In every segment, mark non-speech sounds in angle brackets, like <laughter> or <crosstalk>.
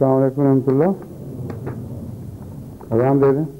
السلام علیکم ورحمۃ اللہ اذان دے دیں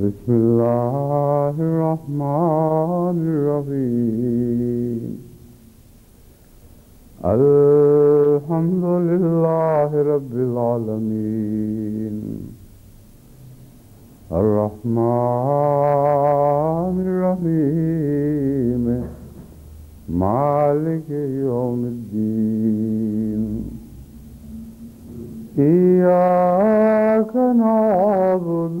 بسم الله الرحمن الرحيم الحمد لله رب العالمين الرحمن الرحيم مالك يوم الدين إياك نعبد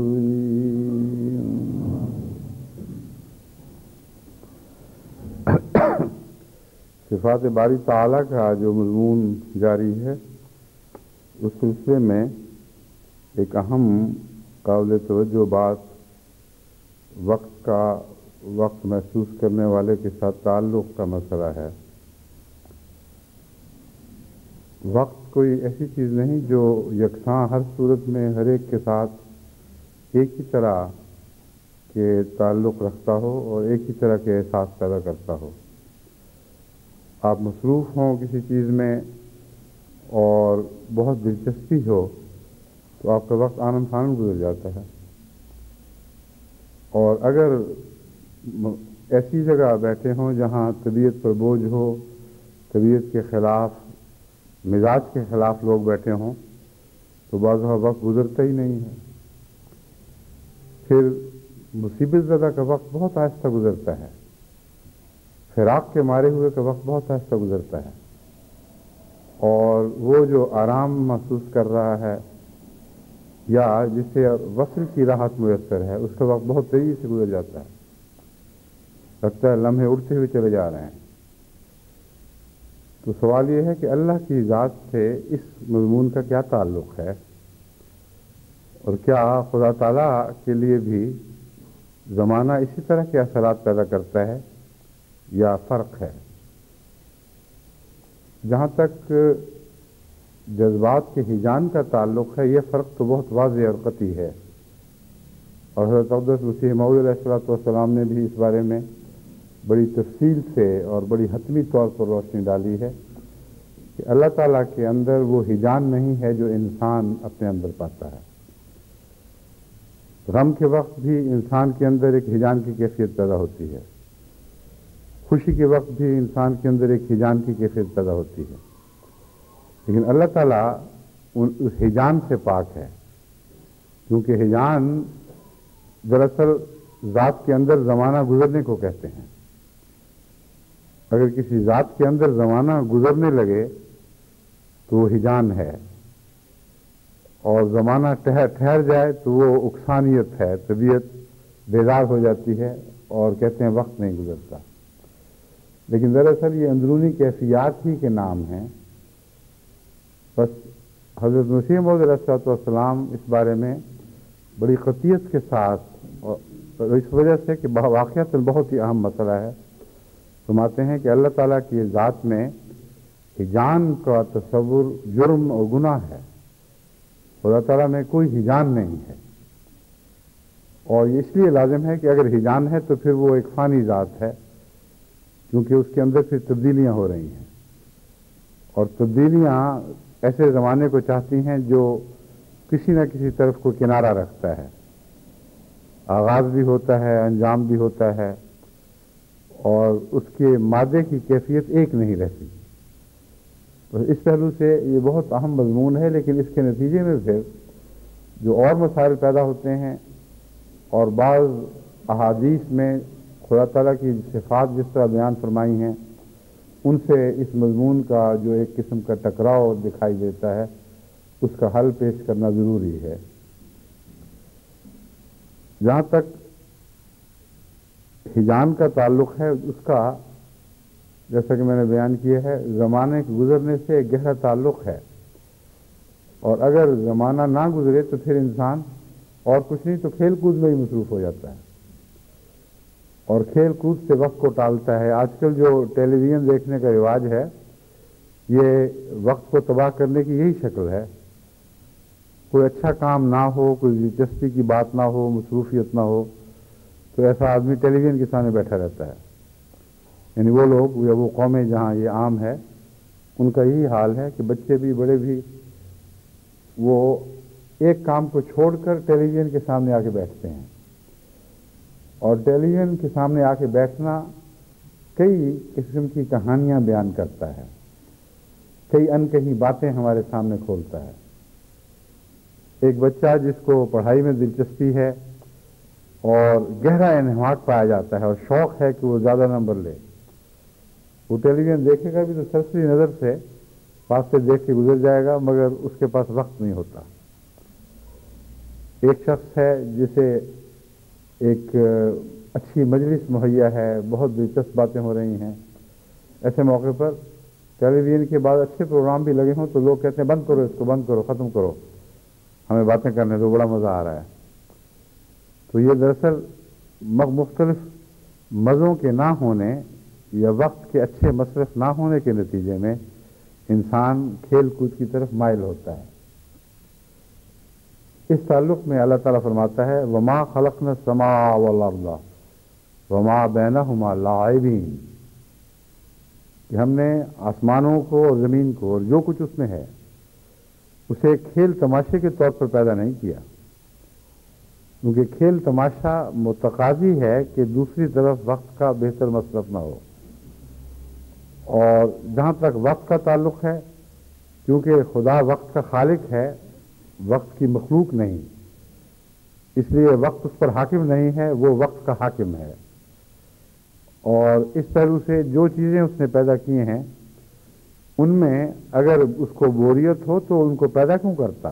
صفات باری تعالیٰ کا جو مضمون جاری ہے، اس سلسلے میں ایک اہم قابل توجہ بات وقت کا وقت محسوس کرنے والے کے ساتھ تعلق کا مسئلہ ہے۔ وقت کوئی ایسی چیز نہیں جو یکساں ہر صورت میں ہر ایک کے ساتھ ایک ہی طرح کے تعلق رکھتا ہو اور ایک ہی طرح کے احساس پیدا کرتا ہو۔ آپ مصروف ہوں کسی چیز میں اور بہت دلچسپی ہو تو آپ کا وقت آنند فانند گزر جاتا ہے۔ اور اگر ایسی جگہ بیٹھے ہوں جہاں طبیعت پر بوجھ ہو، طبیعت کے خلاف، مزاج کے خلاف لوگ بیٹھے ہوں، تو بعض وقت گزرتا ہی نہیں ہے۔ پھر مصیبت زدہ کا وقت بہت آہستہ گزرتا ہے۔ فراق کے مارے ہوئے کا وقت بہت آہستہ گزرتا ہے۔ اور وہ جو آرام محسوس کر رہا ہے یا جسے وصل کی راحت میسر ہے، اس کا وقت بہت تیزی سے گزر جاتا ہے۔ لگتا ہے لمحے اڑتے ہوئے چلے جا رہے ہیں۔ تو سوال یہ ہے کہ اللہ کی ذات سے اس مضمون کا کیا تعلق ہے؟ اور کیا خدا تعالیٰ کے لیے بھی زمانہ اسی طرح کے اثرات پیدا کرتا ہے؟ یا فرق ہے۔ جہاں تک جذبات کے ہجان کا تعلق ہے، یہ فرق تو بہت واضح اور قطعی ہے۔ اور حضرت عبدالس مسیح معود علیہ السلاۃ والسلام نے بھی اس بارے میں بڑی تفصیل سے اور بڑی حتمی طور پر روشنی ڈالی ہے کہ اللہ تعالیٰ کے اندر وہ ہجان نہیں ہے جو انسان اپنے اندر پاتا ہے۔ غم کے وقت بھی انسان کے اندر ایک ہجان کی کیفیت پیدا ہوتی ہے۔ خوشی کے وقت بھی انسان کے اندر ایک ہجان کی کیفیت پیدا ہوتی ہے۔ لیکن اللہ تعالیٰ اس ہجان سے پاک ہے۔ کیونکہ ہجان دراصل ذات کے اندر زمانہ گزرنے کو کہتے ہیں۔ اگر کسی ذات کے اندر زمانہ گزرنے لگے تو وہ ہجان ہے۔ اور زمانہ ٹھہر ٹھہر جائے تو وہ اکسانیت ہے، طبیعت بیدار ہو جاتی ہے اور کہتے ہیں وقت نہیں گزرتا۔ لیکن دراصل یہ اندرونی کیفیات ہی کے نام ہیں۔ بس حضرت مسیم علیہ والسلام اس بارے میں بڑی قطیت کے ساتھ اور اس وجہ سے کہ واقعات بہت ہی اہم مسئلہ ہے۔ فرماتے ہیں کہ اللہ تعالیٰ کی ذات میں ہجان کا تصور جرم اور گناہ ہے۔ خدا تعالیٰ میں کوئی ہجان نہیں ہے۔ اور اس لیے لازم ہے کہ اگر ہجان ہے تو پھر وہ ایک فانی ذات ہے۔ کیونکہ اس کے اندر پھر تبدیلیاں ہو رہی ہیں۔ اور تبدیلیاں ایسے زمانے کو چاہتی ہیں جو کسی نہ کسی طرف کو کنارہ رکھتا ہے۔ آغاز بھی ہوتا ہے، انجام بھی ہوتا ہے، اور اس کے مادے کی کیفیت ایک نہیں رہتی۔ اس پہلو سے یہ بہت اہم مضمون ہے، لیکن اس کے نتیجے میں پھر جو اور مسائل پیدا ہوتے ہیں اور بعض احادیث میں خدا تعالیٰ کی صفات جس طرح بیان فرمائی ہیں، ان سے اس مضمون کا جو ایک قسم کا ٹکراؤ دکھائی دیتا ہے، اس کا حل پیش کرنا ضروری ہے۔ جہاں تک ہجان کا تعلق ہے، اس کا جیسا کہ میں نے بیان کیا ہے، زمانے کے گزرنے سے ایک گہرا تعلق ہے۔ اور اگر زمانہ نہ گزرے تو پھر انسان اور کچھ نہیں، تو کھیل کود میں ہی مصروف ہو جاتا ہے۔ اور کھیل کود سے وقت کو ٹالتا ہے۔ آج کل جو ٹیلی ویژن دیکھنے کا رواج ہے، یہ وقت کو تباہ کرنے کی یہی شکل ہے۔ کوئی اچھا کام نہ ہو، کوئی دلچسپی کی بات نہ ہو، مصروفیت نہ ہو، تو ایسا آدمی ٹیلی ویژن کے سامنے بیٹھا رہتا ہے۔ یعنی وہ لوگ یا وہ قومیں جہاں یہ عام ہے، ان کا یہی حال ہے کہ بچے بھی، بڑے بھی وہ ایک کام کو چھوڑ کر ٹیلی ویژن کے سامنے آ کے بیٹھتے ہیں۔ اور ٹیلی ویژن کے سامنے آ کے بیٹھنا کئی قسم کی کہانیاں بیان کرتا ہے۔ کئی ان کہیں باتیں ہمارے سامنے کھولتا ہے۔ ایک بچہ جس کو پڑھائی میں دلچسپی ہے اور گہرا انہماک پایا جاتا ہے اور شوق ہے کہ وہ زیادہ نمبر لے۔ وہ ٹیلی ویژن دیکھے گا بھی تو سرسری نظر سے پاس سے دیکھ کے گزر جائے گا، مگر اس کے پاس وقت نہیں ہوتا۔ ایک شخص ہے جسے ایک اچھی مجلس مہیا ہے، بہت دلچسپ باتیں ہو رہی ہیں۔ ایسے موقع پر ٹیلی ویژن کے بعد اچھے پروگرام بھی لگے ہوں تو لوگ کہتے ہیں، بند کرو اس کو، بند کرو، ختم کرو۔ ہمیں باتیں کرنے تو بڑا مزہ آ رہا ہے۔ تو یہ دراصل مختلف مزوں کے نہ ہونے یا وقت کے اچھے مصرف نہ ہونے کے نتیجے میں انسان کھیل کود کی طرف مائل ہوتا ہے۔ اس تعلق میں اللہ تعالیٰ فرماتا ہے، وما خلق نہ سما اللہ وما بینا ہما کہ ہم نے آسمانوں کو اور زمین کو اور جو کچھ اس میں ہے، اسے کھیل تماشے کے طور پر پیدا نہیں کیا۔ کیونکہ کھیل تماشا متقاضی ہے کہ دوسری طرف وقت کا بہتر مصرف نہ ہو۔ اور جہاں تک وقت کا تعلق ہے، کیونکہ خدا وقت کا خالق ہے وقت کی مخلوق نہیں۔ اس لیے وقت اس پر حاکم نہیں ہے، وہ وقت کا حاکم ہے۔ اور اس طرح سے جو چیزیں اس نے پیدا کی ہیں، ان میں اگر اس کو بوریت ہو تو ان کو پیدا کیوں کرتا؟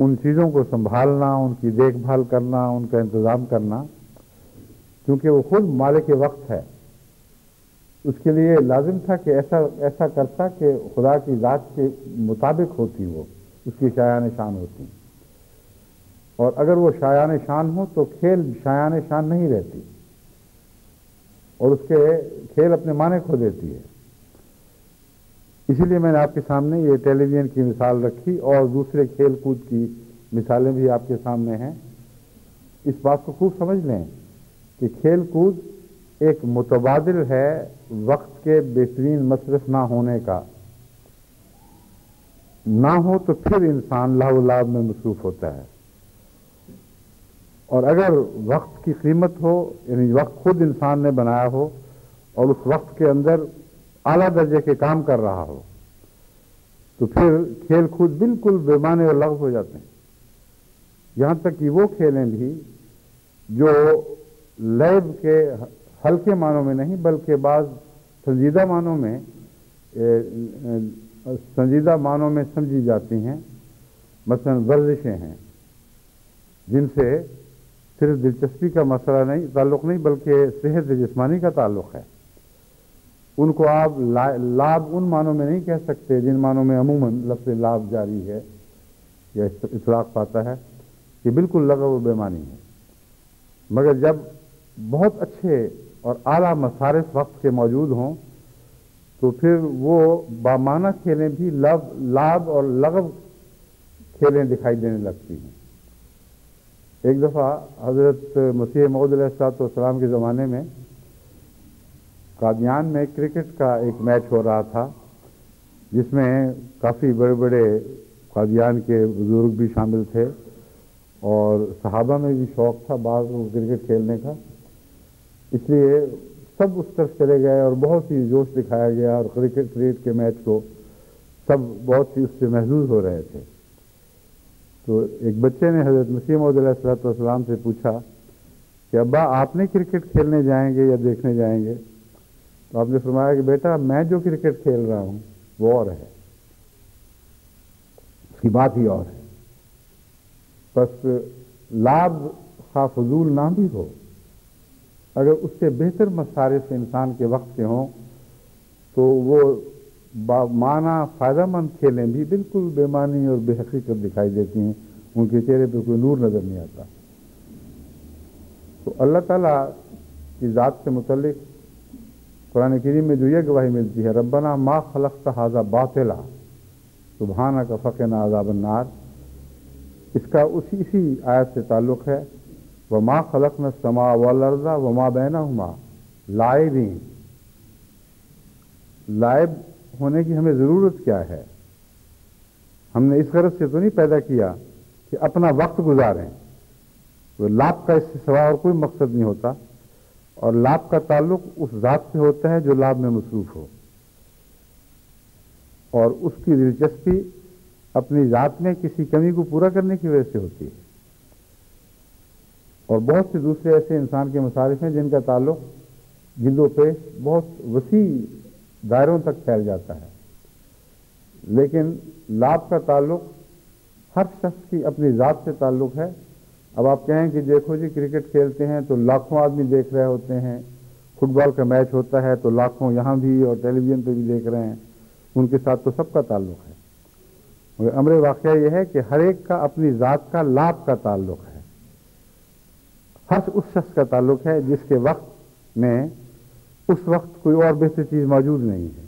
ان چیزوں کو سنبھالنا، ان کی دیکھ بھال کرنا، ان کا انتظام کرنا، کیونکہ وہ خود مالک وقت ہے۔ اس کے لیے لازم تھا کہ ایسا ایسا کرتا کہ خدا کی ذات کے مطابق ہوتی وہ اس کی شایان شان ہوتی اور اگر وہ شایان شان ہو تو کھیل شایان شان نہیں رہتی۔ اور اس کے کھیل اپنے معنی کھو دیتی ہے۔ اسی لیے میں نے آپ کے سامنے یہ ٹیلی ویژن کی مثال رکھی اور دوسرے کھیل کود کی مثالیں بھی آپ کے سامنے ہیں۔ اس بات کو خوب سمجھ لیں کہ کھیل کود ایک متبادل ہے وقت کے بہترین مصرف نہ ہونے کا۔ نہ ہو تو پھر انسان لاہ لاب میں مصروف ہوتا ہے۔ اور اگر وقت کی قیمت ہو یعنی وقت خود انسان نے بنایا ہو اور اس وقت کے اندر اعلیٰ درجے کے کام کر رہا ہو، تو پھر کھیل کود بالکل بےمانے اور لغ ہو جاتے ہیں۔ یہاں تک کہ وہ کھیلیں بھی جو لیب کے ہلکے معنوں میں نہیں، بلکہ بعض سنجیدہ معنوں میں سنجیدہ معنوں میں سمجھی جاتی ہیں، مثلا ورزشیں ہیں، جن سے صرف دلچسپی کا مسئلہ نہیں، تعلق نہیں، بلکہ صحت جسمانی کا تعلق ہے۔ ان کو آپ لابھ ان معنوں میں نہیں کہہ سکتے جن معنوں میں عموماً لفظ لابھ جاری ہے یا اطلاق پاتا ہے کہ بالکل لغو و بیمانی ہے۔ مگر جب بہت اچھے اور اعلیٰ مصارف وقت کے موجود ہوں تو پھر وہ بامانہ کھیلیں بھی لب لابھ اور لغو کھیلیں دکھائی دینے لگتی ہیں۔ ایک دفعہ حضرت مسیح محدود علیہ والسلام کے زمانے میں قادیان میں کرکٹ کا ایک میچ ہو رہا تھا، جس میں کافی بڑے بڑے قادیان کے بزرگ بھی شامل تھے اور صحابہ میں بھی شوق تھا بعض کرکٹ کھیلنے کا۔ اس لیے سب اس طرف چلے گئے اور بہت ہی جوش دکھایا گیا اور کرکٹ کرکٹ کے میچ کو سب بہت ہی اس سے محظوظ ہو رہے تھے۔ تو ایک بچے نے حضرت مسیم علیہ السلط والسلام سے پوچھا کہ ابا، آپ نے کرکٹ کھیلنے جائیں گے یا دیکھنے جائیں گے؟ تو آپ نے فرمایا کہ بیٹا، میں جو کرکٹ کھیل رہا ہوں وہ اور ہے۔ اس کی بات ہی اور ہے۔ بس لابھ خواہ فضول نہ بھی ہو۔ اگر اس سے بہتر مصارف انسان کے وقت کے ہوں، تو وہ معنی فائدہ مند کھیلیں بھی بالکل بے معنی اور بے حقیقت دکھائی دیتی ہیں۔ ان کے چہرے پہ کوئی نور نظر نہیں آتا۔ تو اللہ تعالیٰ کی ذات سے متعلق قرآن کریم میں جو یہ گواہی ملتی ہے، ربنا ما خلقت حاضہ باطلا سبحانہ کا فقنا عذاب النار۔ اس کا اسی اسی آیت سے تعلق ہے۔ وہ ماں خلق میں سما و لرزا و ماں بینا ہما لائبین لائب ہونے کی ہمیں ضرورت کیا ہے؟ ہم نے اس غرض سے تو نہیں پیدا کیا کہ اپنا وقت گزاریں۔ وہ لابھ کا اس سے سوا اور کوئی مقصد نہیں ہوتا۔ اور لابھ کا تعلق اس ذات سے ہوتا ہے جو لابھ میں مصروف ہو۔ اور اس کی دلچسپی اپنی ذات میں کسی کمی کو پورا کرنے کی وجہ سے ہوتی ہے۔ اور بہت سے دوسرے ایسے انسان کے مصارف ہیں جن کا تعلق جلد و پیش بہت وسیع دائروں تک پھیل جاتا ہے۔ لیکن لابھ کا تعلق ہر شخص کی اپنی ذات سے تعلق ہے۔ اب آپ کہیں کہ دیکھو جی کرکٹ کھیلتے ہیں تو لاکھوں آدمی دیکھ رہے ہوتے ہیں۔ فٹ بال کا میچ ہوتا ہے تو لاکھوں یہاں بھی اور ٹیلی ویژن پہ بھی دیکھ رہے ہیں۔ ان کے ساتھ تو سب کا تعلق ہے۔ مگر امر واقعہ یہ ہے کہ ہر ایک کا اپنی ذات کا لابھ کا تعلق ہے۔ ہر اس شخص کا تعلق ہے جس کے وقت میں اس وقت کوئی اور بہتر چیز موجود نہیں ہے۔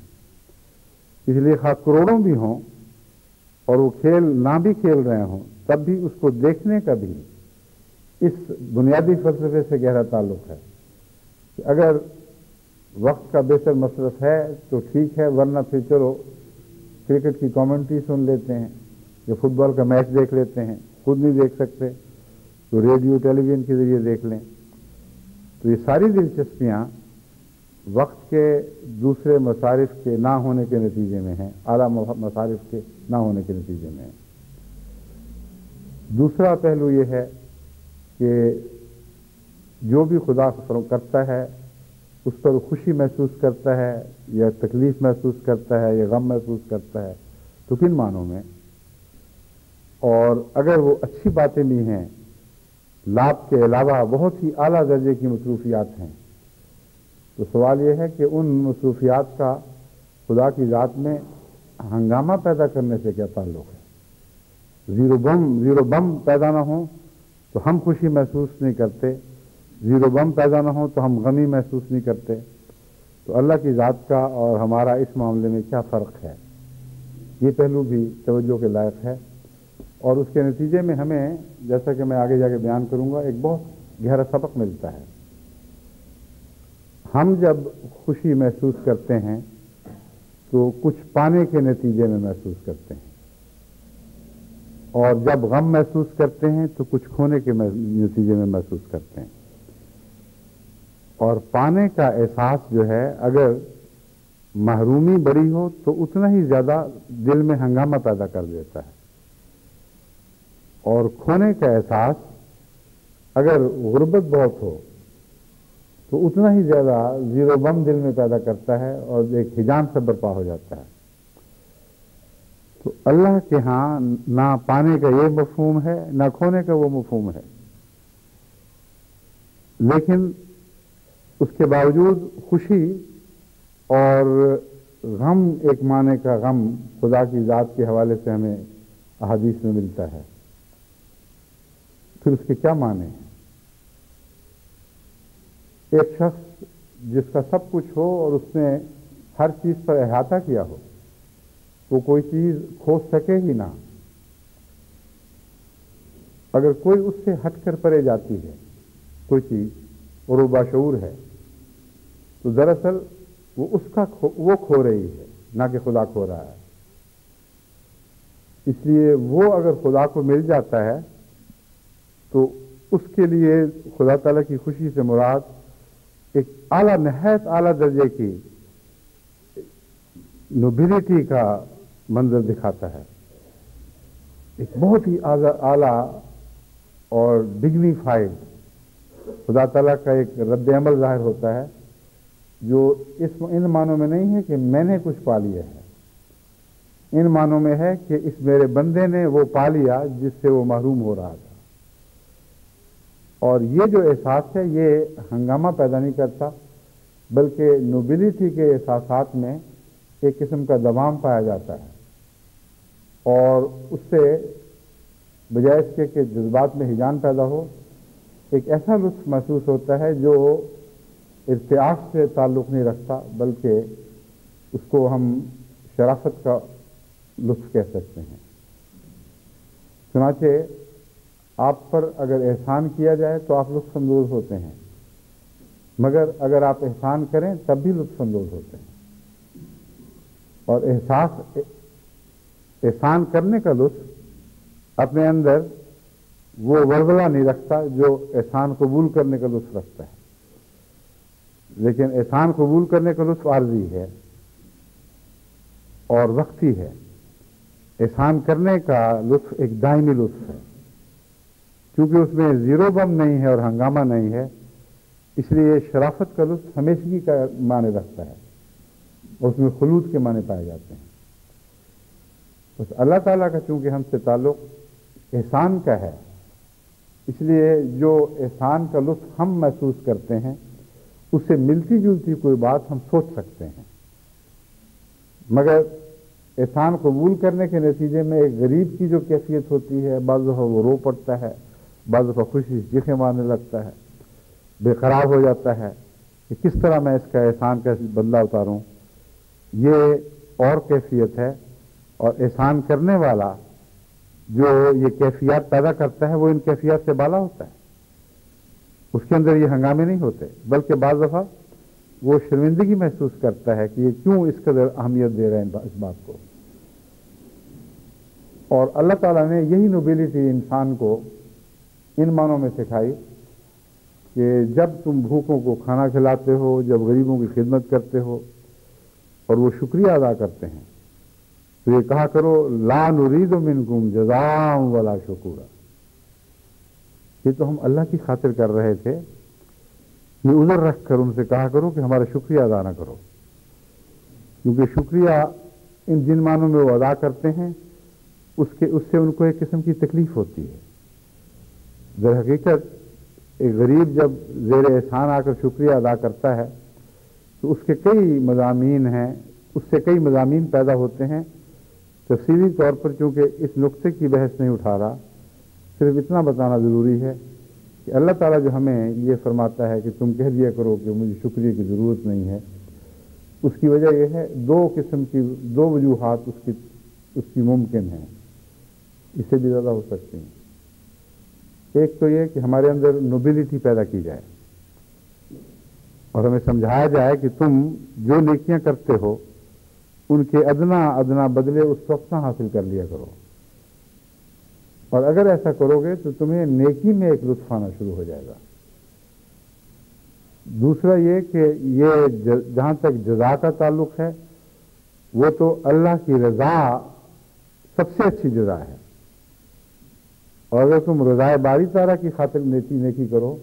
اس لیے خاص کروڑوں بھی ہوں اور وہ کھیل نہ بھی کھیل رہے ہوں، تب بھی اس کو دیکھنے کا بھی اس بنیادی فلسفے سے گہرا تعلق ہے۔ کہ اگر وقت کا بہتر مصرف ہے تو ٹھیک ہے، ورنہ پھر چلو، کرکٹ کی کامنٹری سن لیتے ہیں، یا فٹ بال کا میچ دیکھ لیتے ہیں، خود نہیں دیکھ سکتے۔ تو ریڈیو ٹیلی ویژن کے ذریعے دیکھ لیں۔ تو یہ ساری دلچسپیاں وقت کے دوسرے مصارف کے نہ ہونے کے نتیجے میں ہیں، اعلیٰ مصارف کے نہ ہونے کے نتیجے میں ہیں۔ دوسرا پہلو یہ ہے کہ جو بھی خدا کرتا ہے، اس پر خوشی محسوس کرتا ہے، یا تکلیف محسوس کرتا ہے، یا غم محسوس کرتا ہے۔ تو کن معنوں میں؟ اور اگر وہ اچھی باتیں بھی ہیں لابھ کے علاوہ بہت ہی اعلیٰ درجے کی مصروفیات ہیں۔ تو سوال یہ ہے کہ ان مصروفیات کا خدا کی ذات میں ہنگامہ پیدا کرنے سے کیا تعلق ہے؟ زیرو بم زیرو بم پیدا نہ ہوں تو ہم خوشی محسوس نہیں کرتے۔ زیرو بم پیدا نہ ہو تو ہم غمی محسوس نہیں کرتے۔ تو اللہ کی ذات کا اور ہمارا اس معاملے میں کیا فرق ہے؟ یہ پہلو بھی توجہ کے لائق ہے۔ اور اس کے نتیجے میں ہمیں، جیسا کہ میں آگے جا کے بیان کروں گا، ایک بہت گہرا سبق ملتا ہے۔ ہم جب خوشی محسوس کرتے ہیں، تو کچھ پانے کے نتیجے میں محسوس کرتے ہیں۔ اور جب غم محسوس کرتے ہیں، تو کچھ کھونے کے نتیجے میں محسوس کرتے ہیں۔ اور پانے کا احساس جو ہے، اگر محرومی بڑی ہو، تو اتنا ہی زیادہ دل میں ہنگامہ پیدا کر دیتا ہے۔ اور کھونے کا احساس اگر غربت بہت ہو تو اتنا ہی زیادہ زیرو بم دل میں پیدا کرتا ہے اور ایک ہجان سے برپا ہو جاتا ہے۔ تو اللہ کے ہاں نہ پانے کا یہ مفہوم ہے، نہ کھونے کا وہ مفہوم ہے۔ لیکن اس کے باوجود خوشی اور غم، ایک معنی کا غم خدا کی ذات کے حوالے سے ہمیں احادیث میں ملتا ہے۔ پھر اس کے کیا معنی ہیں ایک شخص جس کا سب کچھ ہو اور اس نے ہر چیز پر احاطہ کیا ہو، وہ کوئی چیز کھو سکے ہی نہ۔ اگر کوئی اس سے ہٹ کر پرے جاتی ہے، کوئی چیز، اور وہ باشعور ہے، تو دراصل وہ اس کا وہ کھو رہی ہے، نہ کہ خدا کھو رہا ہے۔ اس لیے وہ اگر خدا کو مل جاتا ہے تو اس کے لیے خدا تعالیٰ کی خوشی سے مراد ایک اعلیٰ، نہایت اعلیٰ درجے کی نوبلٹی کا منظر دکھاتا ہے۔ ایک بہت ہی اعلیٰ اور ڈگنیفائڈ خدا تعالیٰ کا ایک رد عمل ظاہر ہوتا ہے، جو اس ان معنوں میں نہیں ہے کہ میں نے کچھ پا لیا ہے۔ ان معنوں میں ہے کہ اس میرے بندے نے وہ پا لیا جس سے وہ محروم ہو رہا تھا۔ اور یہ جو احساس ہے، یہ ہنگامہ پیدا نہیں کرتا، بلکہ نوبلٹی کے احساسات میں ایک قسم کا دوام پایا جاتا ہے۔ اور اس سے بجائے اس کے کہ جذبات میں ہجان پیدا ہو، ایک ایسا لطف محسوس ہوتا ہے جو ارتیاق سے تعلق نہیں رکھتا، بلکہ اس کو ہم شرافت کا لطف کہہ سکتے ہیں۔ چنانچہ آپ پر اگر احسان کیا جائے تو آپ لطف اندوز ہوتے ہیں۔ مگر اگر آپ احسان کریں تب بھی لطف اندوز ہوتے ہیں۔ اور احساس، احسان کرنے کا لطف اپنے اندر وہ ورزلہ نہیں رکھتا جو احسان قبول کرنے کا لطف رکھتا ہے۔ لیکن احسان قبول کرنے کا لطف عارضی ہے اور وقتی ہے۔ احسان کرنے کا لطف ایک دائمی لطف ہے۔ کیونکہ اس میں زیرو بم نہیں ہے اور ہنگامہ نہیں ہے، اس لیے شرافت کا لطف ہمیشگی کا معنی رکھتا ہے۔ اور اس میں خلوط کے معنی پائے جاتے ہیں۔ بس اللہ تعالیٰ کا چونکہ ہم سے تعلق احسان کا ہے، اس لیے جو احسان کا لطف ہم محسوس کرتے ہیں، اس سے ملتی جلتی کوئی بات ہم سوچ سکتے ہیں۔ مگر احسان قبول کرنے کے نتیجے میں ایک غریب کی جو کیفیت ہوتی ہے، بعض وہ رو پڑتا ہے۔ بعض دفعہ خوشی چیخیں مارنے لگتا ہے، بے قرار ہو جاتا ہے کہ کس طرح میں اس کا احسان کا بدلہ اتاروں۔ یہ اور کیفیت ہے اور احسان کرنے والا جو یہ کیفیات پیدا کرتا ہے، وہ ان کیفیات سے بالا ہوتا ہے۔ اس کے اندر یہ ہنگامے نہیں ہوتے، بلکہ بعض دفعہ وہ شرمندگی محسوس کرتا ہے کہ یہ کیوں اس قدر اہمیت دے رہے ہیں اس بات کو۔ اور اللہ تعالیٰ نے یہی نوبلٹی انسان کو ان معنوں میں سکھائی کہ جب تم بھوکوں کو کھانا کھلاتے ہو، جب غریبوں کی خدمت کرتے ہو اور وہ شکریہ ادا کرتے ہیں، تو یہ کہا کرو، لا نرید منکم جزام والا شکورا۔ یہ تو ہم اللہ کی خاطر کر رہے تھے۔ یہ ادھر رکھ کر ان سے کہا کرو کہ ہمارا شکریہ ادا نہ کرو۔ کیونکہ شکریہ ان جن معنوں میں وہ ادا کرتے ہیں، اس کے، اس سے ان کو ایک قسم کی تکلیف ہوتی ہے۔ در حقیقت ایک غریب جب زیر احسان آ کر شکریہ ادا کرتا ہے، تو اس کے کئی مضامین ہیں، اس سے کئی مضامین پیدا ہوتے ہیں۔ تفصیلی طور پر چونکہ اس نقطے کی بحث نہیں اٹھا رہا، صرف اتنا بتانا ضروری ہے کہ اللہ تعالیٰ جو ہمیں یہ فرماتا ہے کہ تم کہہ دیا کرو کہ مجھے شکریہ کی ضرورت نہیں ہے، اس کی وجہ یہ ہے دو قسم کی، دو وجوہات اس کی اس کی ممکن ہیں۔ اس سے بھی زیادہ ہو سکتی ہیں۔ ایک تو یہ کہ ہمارے اندر نوبلٹی پیدا کی جائے۔ اور ہمیں سمجھایا جائے کہ تم جو نیکیاں کرتے ہو، ان کے ادنا ادنا بدلے اس وقت حاصل کر لیا کرو۔ اور اگر ایسا کرو گے تو تمہیں نیکی میں ایک لطف آنا شروع ہو جائے گا۔ دوسرا یہ کہ یہ جہاں تک جزا کا تعلق ہے، وہ تو اللہ کی رضا سب سے اچھی جزا ہے۔ اور اگر تم رضائے باری تارا کی خاطر نیکی نیکی کرو،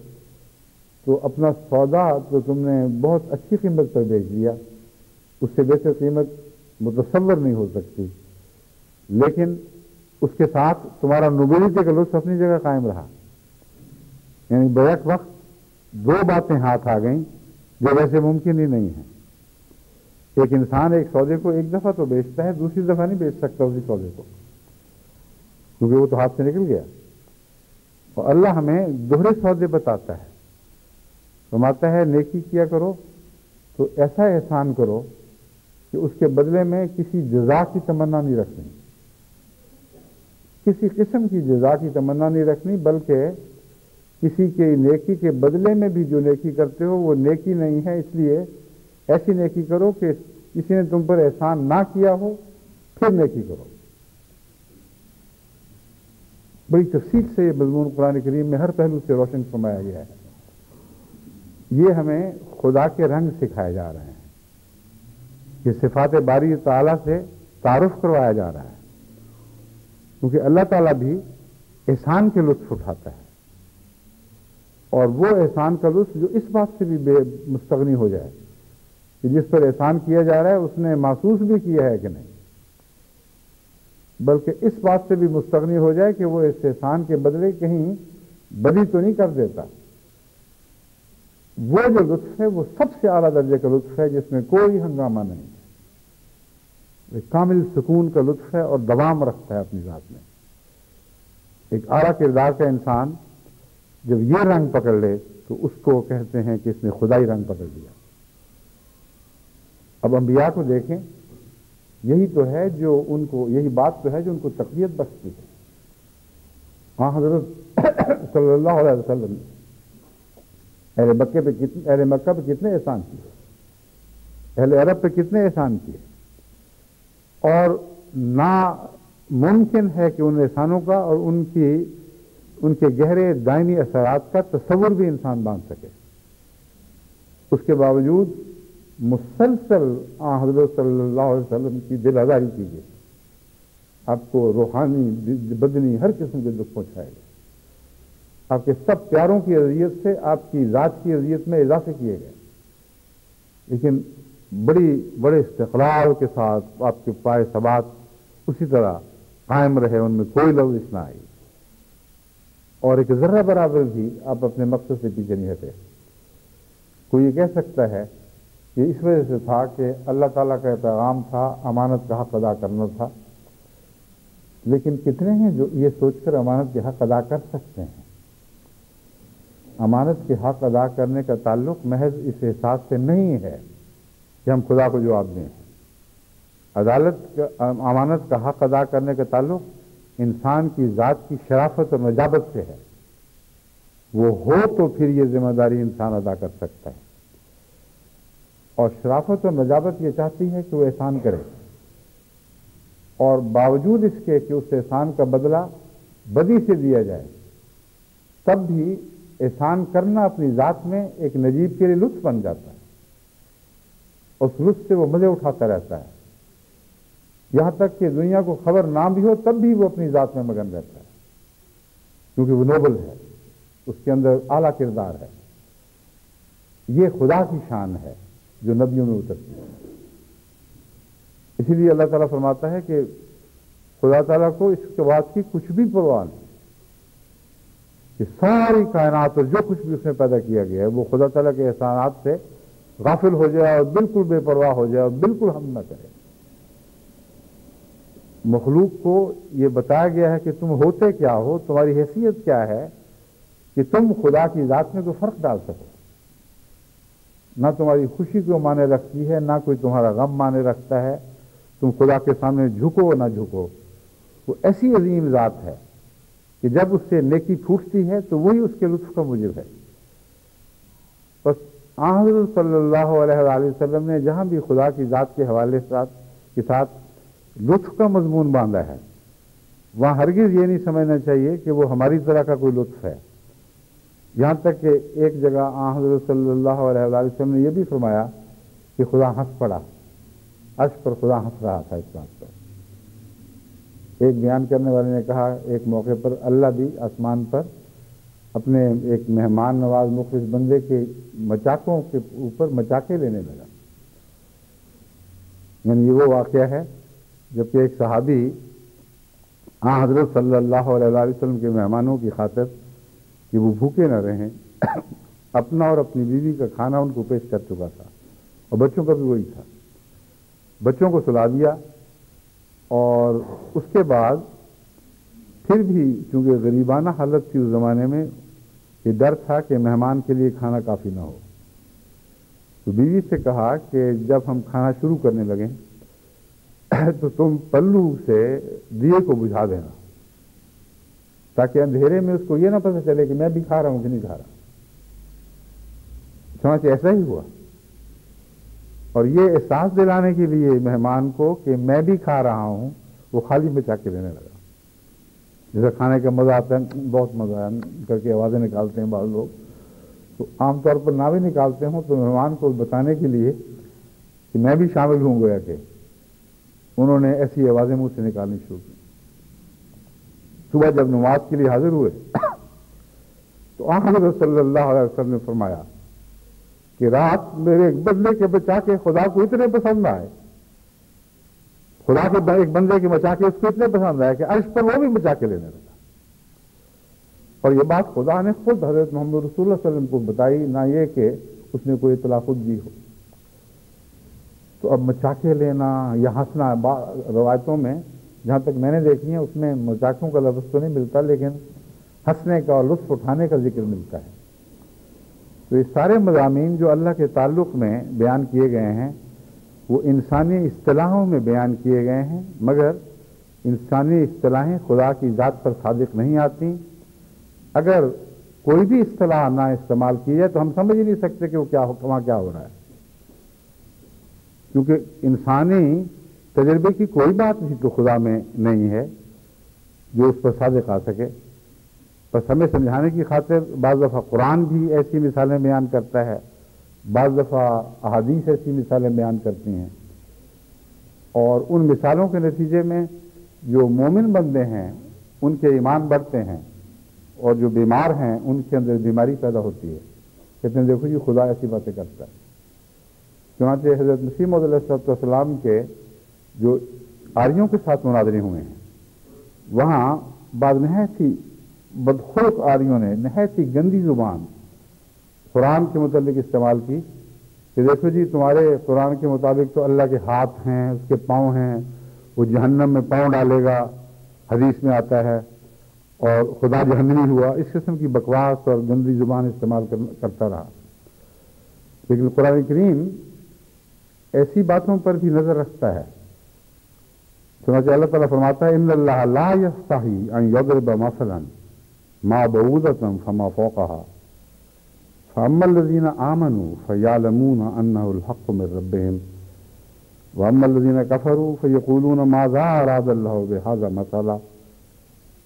تو اپنا سودا تو تم نے بہت اچھی قیمت پر بیچ دیا، اس سے بہتر قیمت متصور نہیں ہو سکتی۔ لیکن اس کے ساتھ تمہارا نوبلٹی کا لطف اپنی جگہ قائم رہا۔ یعنی بیک وقت دو باتیں ہاتھ آ گئیں جو ویسے ممکن ہی نہیں ہیں۔ ایک انسان ایک سودے کو ایک دفعہ تو بیچتا ہے، دوسری دفعہ نہیں بیچ سکتا اسی سودے کو۔ کیونکہ وہ تو ہاتھ سے نکل گیا۔ اور اللہ ہمیں دوہرے سودے بتاتا ہے۔ فرماتا ہے، نیکی کیا کرو تو ایسا احسان کرو کہ اس کے بدلے میں کسی جزا کی تمنا نہیں رکھنی۔ کسی قسم کی جزا کی تمنا نہیں رکھنی، بلکہ کسی کے نیکی کے بدلے میں بھی جو نیکی کرتے ہو، وہ نیکی نہیں ہے۔ اس لیے ایسی نیکی کرو کہ کسی نے تم پر احسان نہ کیا ہو، پھر نیکی کرو۔ بڑی تفصیل سے یہ مضمون قرآن کریم میں ہر پہلو سے روشن فرمایا گیا ہے۔ یہ ہمیں خدا کے رنگ سکھائے جا رہے ہیں۔ یہ صفات باری تعالیٰ سے تعارف کروایا جا رہا ہے۔ کیونکہ اللہ تعالیٰ بھی احسان کے لطف اٹھاتا ہے۔ اور وہ احسان کا لطف جو اس بات سے بھی بے مستغنی ہو جائے کہ جس پر احسان کیا جا رہا ہے، اس نے محسوس بھی کیا ہے کہ نہیں۔ بلکہ اس بات سے بھی مستغنی ہو جائے کہ وہ استحسان کے بدلے کہیں بدی تو نہیں کر دیتا۔ وہ جو لطف ہے، وہ سب سے اعلیٰ درجے کا لطف ہے، جس میں کوئی ہنگامہ نہیں۔ ہے کامل سکون کا لطف ہے اور دوام رکھتا ہے اپنی ذات میں۔ ایک اعلیٰ کردار کا انسان جب یہ رنگ پکڑ لے تو اس کو کہتے ہیں کہ اس نے خدائی رنگ پکڑ لیا۔ اب انبیاء کو دیکھیں یہی تو ہے جو ان کو، یہی بات تو ہے جو ان کو تقویت بخشتی ہے۔ ہاں حضرت <coughs> صلی اللہ علیہ وسلم، اہل مکے پہ کتنے، اہل مکہ پہ کتنے احسان کیے۔ اہل عرب پہ کتنے احسان کیے۔ اور ناممکن ہے کہ ان احسانوں کا اور ان کی، ان کے گہرے دائمی اثرات کا تصور بھی انسان باندھ سکے۔ اس کے باوجود مسلسل حضرت صلی اللہ علیہ وسلم کی دل آزاری کیجیے۔ آپ کو روحانی، بدنی ہر قسم کے دکھ پہنچائے گا۔ آپ کے سب پیاروں کی اذیت سے آپ کی ذات کی اذیت میں اضافے کیے گئے۔ لیکن بڑی، بڑے استقلال کے ساتھ آپ کے پائے سبات اسی طرح قائم رہے، ان میں کوئی لفظ نہ آئی۔ اور ایک ذرہ برابر بھی آپ اپنے مقصد سے پیچھے نہیں ہٹے۔ کوئی یہ کہہ سکتا ہے کہ اس وجہ سے تھا کہ اللہ تعالیٰ کا پیغام تھا، امانت کا حق ادا کرنا تھا۔ لیکن کتنے ہیں جو یہ سوچ کر امانت کے حق ادا کر سکتے ہیں؟ امانت کے حق ادا کرنے کا تعلق محض اس احساس سے نہیں ہے کہ ہم خدا کو جواب دیں عدالت کا، امانت کا حق ادا کرنے کا تعلق انسان کی ذات کی شرافت اور نجابت سے ہے۔ وہ ہو تو پھر یہ ذمہ داری انسان ادا کر سکتا ہے۔ اور شرافت اور نجابت یہ چاہتی ہے کہ وہ احسان کرے اور باوجود اس کے کہ اس احسان کا بدلہ بدی سے دیا جائے، تب بھی احسان کرنا اپنی ذات میں ایک نجیب کے لیے لطف بن جاتا ہے۔ اس لطف سے وہ مزے اٹھاتا رہتا ہے۔ یہاں تک کہ دنیا کو خبر نہ بھی ہو تب بھی وہ اپنی ذات میں مگن رہتا ہے۔ کیونکہ وہ نوبل ہے، اس کے اندر اعلیٰ کردار ہے۔ یہ خدا کی شان ہے۔ جو نبیوں میں اترتی ہے اسی لیے اللہ تعالیٰ فرماتا ہے کہ خدا تعالیٰ کو اس کے بعد کی کچھ بھی پرواہ نہیں کہ ساری کائنات اور جو کچھ بھی اس نے پیدا کیا گیا ہے، وہ خدا تعالیٰ کے احسانات سے غافل ہو جائے اور بالکل بے پرواہ ہو جائے اور بالکل ہم نہ کرے مخلوق کو یہ بتایا گیا ہے کہ تم ہوتے کیا ہو، تمہاری حیثیت کیا ہے کہ تم خدا کی ذات میں کوئی فرق ڈال سکو۔ نہ تمہاری خوشی کو مانے رکھتی ہے، نہ کوئی تمہارا غم مانے رکھتا ہے۔ تم خدا کے سامنے جھکو نہ جھکو۔ وہ ایسی عظیم ذات ہے کہ جب اس سے نیکی پھوٹتی ہے تو وہی اس کے لطف کا مجب ہے۔ بس حضرت صلی اللہ علیہ وآلہ وسلم نے جہاں بھی خدا کی ذات کے حوالے ساتھ کے ساتھ لطف کا مضمون باندھا ہے۔ وہاں ہرگز یہ نہیں سمجھنا چاہیے کہ وہ ہماری طرح کا کوئی لطف ہے۔ یہاں تک کہ ایک جگہ آ حضرت صلی اللہ علیہ وآلہ وسلم نے یہ بھی فرمایا کہ خدا ہنس پڑا، عرش پر خدا ہنس رہا تھا اس بات پر۔ ایک بیان کرنے والے نے کہا، ایک موقع پر اللہ بھی آسمان پر اپنے ایک مہمان نواز مخلص بندے کے مچاکوں کے اوپر مچاکے لینے لگا۔ یعنی یہ وہ واقعہ ہے جبکہ ایک صحابی آ حضرت صلی اللہ علیہ وسلم کے مہمانوں کی خاطر کہ وہ بھوکے نہ رہیں۔ <coughs> اپنا اور اپنی بیوی کا کھانا ان کو پیش کر چکا تھا اور بچوں کا بھی وہی تھا۔ بچوں کو سلا دیا اور اس کے بعد پھر بھی چونکہ غریبانہ حالت تھی اس زمانے میں، یہ ڈر تھا کہ مہمان کے لیے کھانا کافی نہ ہو۔ تو بیوی سے کہا کہ جب ہم کھانا شروع کرنے لگیں <coughs> تو تم پلو سے دیے کو بجھا دینا۔ تاکہ اندھیرے میں اس کو یہ نہ پتہ چلے کہ میں بھی کھا رہا ہوں کہ نہیں کھا رہا۔ سمجھ ایسا ہی ہوا۔ اور یہ احساس دلانے کے لیے مہمان کو کہ میں بھی کھا رہا ہوں، وہ خالی بچا کے دینے لگا۔ جیسے کھانے کا مزہ آتا ہے، بہت مزہ ہے۔ کر کے آوازیں نکالتے ہیں بعض لوگ۔ تو عام طور پر نہ بھی نکالتے ہوں تو مہمان کو بتانے کے لیے کہ میں بھی شامل ہوں گویا کہ انہوں نے ایسی آوازیں منہ سے نکالنی شروع کی۔ صبح جب نماز کے لیے حاضر ہوئے، تو حضرت صلی اللہ علیہ وسلم نے فرمایا کہ رات میرے ایک بندے کے بچا کے خدا کو اتنے پسند آئے۔ خدا کے ایک بندے کے بچا کے اس کو اتنے پسند آئے کہ عرش پر وہ بھی بچا کے لینے لگا۔ اور یہ بات خدا نے خود حضرت محمد رسول اللہ علیہ وسلم کو بتائی، نہ یہ کہ اس نے کوئی اطلاع خود دی ہو۔ تو اب مچاکے لینا یا ہنسنا روایتوں میں جہاں تک میں نے دیکھی ہیں، اس میں مذاقوں کا لفظ تو نہیں ملتا، لیکن ہنسنے کا اور لطف اٹھانے کا ذکر ملتا ہے۔ تو یہ سارے مضامین جو اللہ کے تعلق میں بیان کیے گئے ہیں، وہ انسانی اصطلاحوں میں بیان کیے گئے ہیں، مگر انسانی اصطلاحیں خدا کی ذات پر صادق نہیں آتی اگر کوئی بھی اصطلاح نہ استعمال کی جائے تو ہم سمجھ ہی نہیں سکتے کہ وہ کیا وہاں کیا ہو رہا ہے۔ کیونکہ انسانی تجربے کی کوئی بات بھی تو خدا میں نہیں ہے جو اس پر صادق آ سکے۔ بس ہمیں سمجھانے کی خاطر بعض دفعہ قرآن بھی ایسی مثالیں بیان کرتا ہے، بعض دفعہ احادیث ایسی مثالیں بیان کرتی ہیں۔ اور ان مثالوں کے نتیجے میں جو مومن بندے ہیں، ان کے ایمان بڑھتے ہیں اور جو بیمار ہیں، ان کے اندر بیماری پیدا ہوتی ہے۔ کہتے ہیں، دیکھو جی خدا ایسی باتیں کرتا ہے۔ چنانچہ حضرت مسیم علیہ السلام کے جو آریوں کے ساتھ مناظرے ہوئے ہیں، وہاں بعد نہایت ہی بدخلق آریوں نے، نہایت ہی گندی زبان قرآن کے متعلق استعمال کی کہ دیکھو جی تمہارے قرآن کے مطابق تو اللہ کے ہاتھ ہیں، اس کے پاؤں ہیں، وہ جہنم میں پاؤں ڈالے گا، حدیث میں آتا ہے، اور خدا جہنمی ہوا، اس قسم کی بکواس اور گندی زبان استعمال کرتا رہا۔ لیکن قرآن کریم ایسی باتوں پر بھی نظر رکھتا ہے۔ چنانچہ اللہ تعالیٰ فرماتا ہے، ان اللہ لا يستحی ان یضرب مثلا ما بعودتا فما فوقها. فاما الذين آمنوا فيعلمون انه الحق من ربهم. واما الذين كفروا فيقولون ماذا اراد الله بهذا مثلا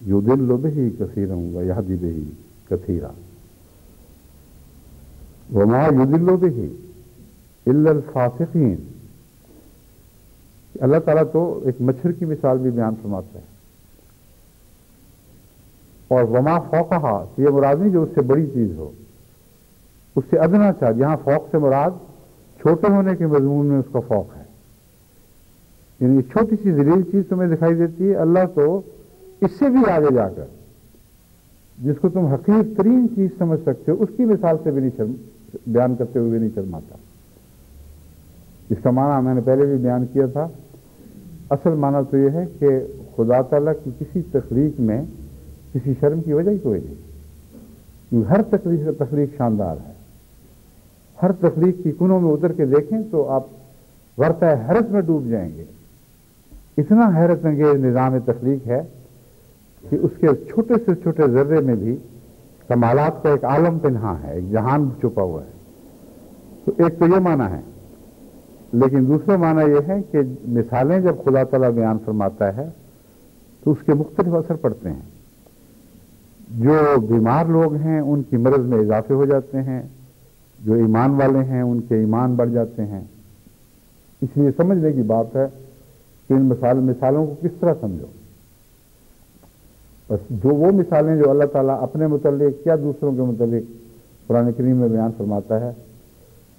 يضل به كثيرا ويهدي به كثيرا. وما يضل به الا الفاسقين. اللہ تعالیٰ تو ایک مچھر کی مثال بھی بیان فرماتا ہے۔ اور وما فوقہ یہ مراد نہیں جو اس سے بڑی چیز ہو۔ اس سے ادنا چاہ جہاں فوق سے مراد چھوٹے ہونے کے مضمون میں اس کا فوق ہے۔ یعنی چھوٹی سی ذلیل چیز تمہیں دکھائی دیتی ہے، اللہ تو اس سے بھی آگے جا کر، جس کو تم حقیق ترین چیز سمجھ سکتے ہو، اس کی مثال سے بھی نہیں شرم بیان کرتے ہوئے بھی نہیں شرماتا۔ اس کا معنی میں نے پہلے بھی بیان کیا تھا۔ اصل معنی تو یہ ہے کہ خدا تعالیٰ کی کسی تخلیق میں کسی شرم کی وجہ ہی کوئی نہیں ہر تخلیق تخلیق شاندار ہے۔ ہر تخلیق کی کنوں میں اتر کے دیکھیں تو آپ ورثہ حیرت میں ڈوب جائیں گے۔ اتنا حیرت انگیز نظام تخلیق ہے کہ اس کے چھوٹے سے چھوٹے ذرے میں بھی کمالات کا ایک عالم پنہا ہے، ایک جہان چھپا ہوا ہے۔ تو ایک تو یہ معنی ہے لیکن دوسرا معنی یہ ہے کہ مثالیں جب خدا تعالیٰ بیان فرماتا ہے تو اس کے مختلف اثر پڑتے ہیں۔ جو بیمار لوگ ہیں، ان کی مرض میں اضافے ہو جاتے ہیں۔ جو ایمان والے ہیں، ان کے ایمان بڑھ جاتے ہیں۔ اس لیے سمجھنے کی بات ہے کہ ان مثال، مثالوں کو کس طرح سمجھو؟ بس جو وہ مثالیں جو اللہ تعالیٰ اپنے متعلق یا دوسروں کے متعلق قرآن کریم میں بیان فرماتا ہے،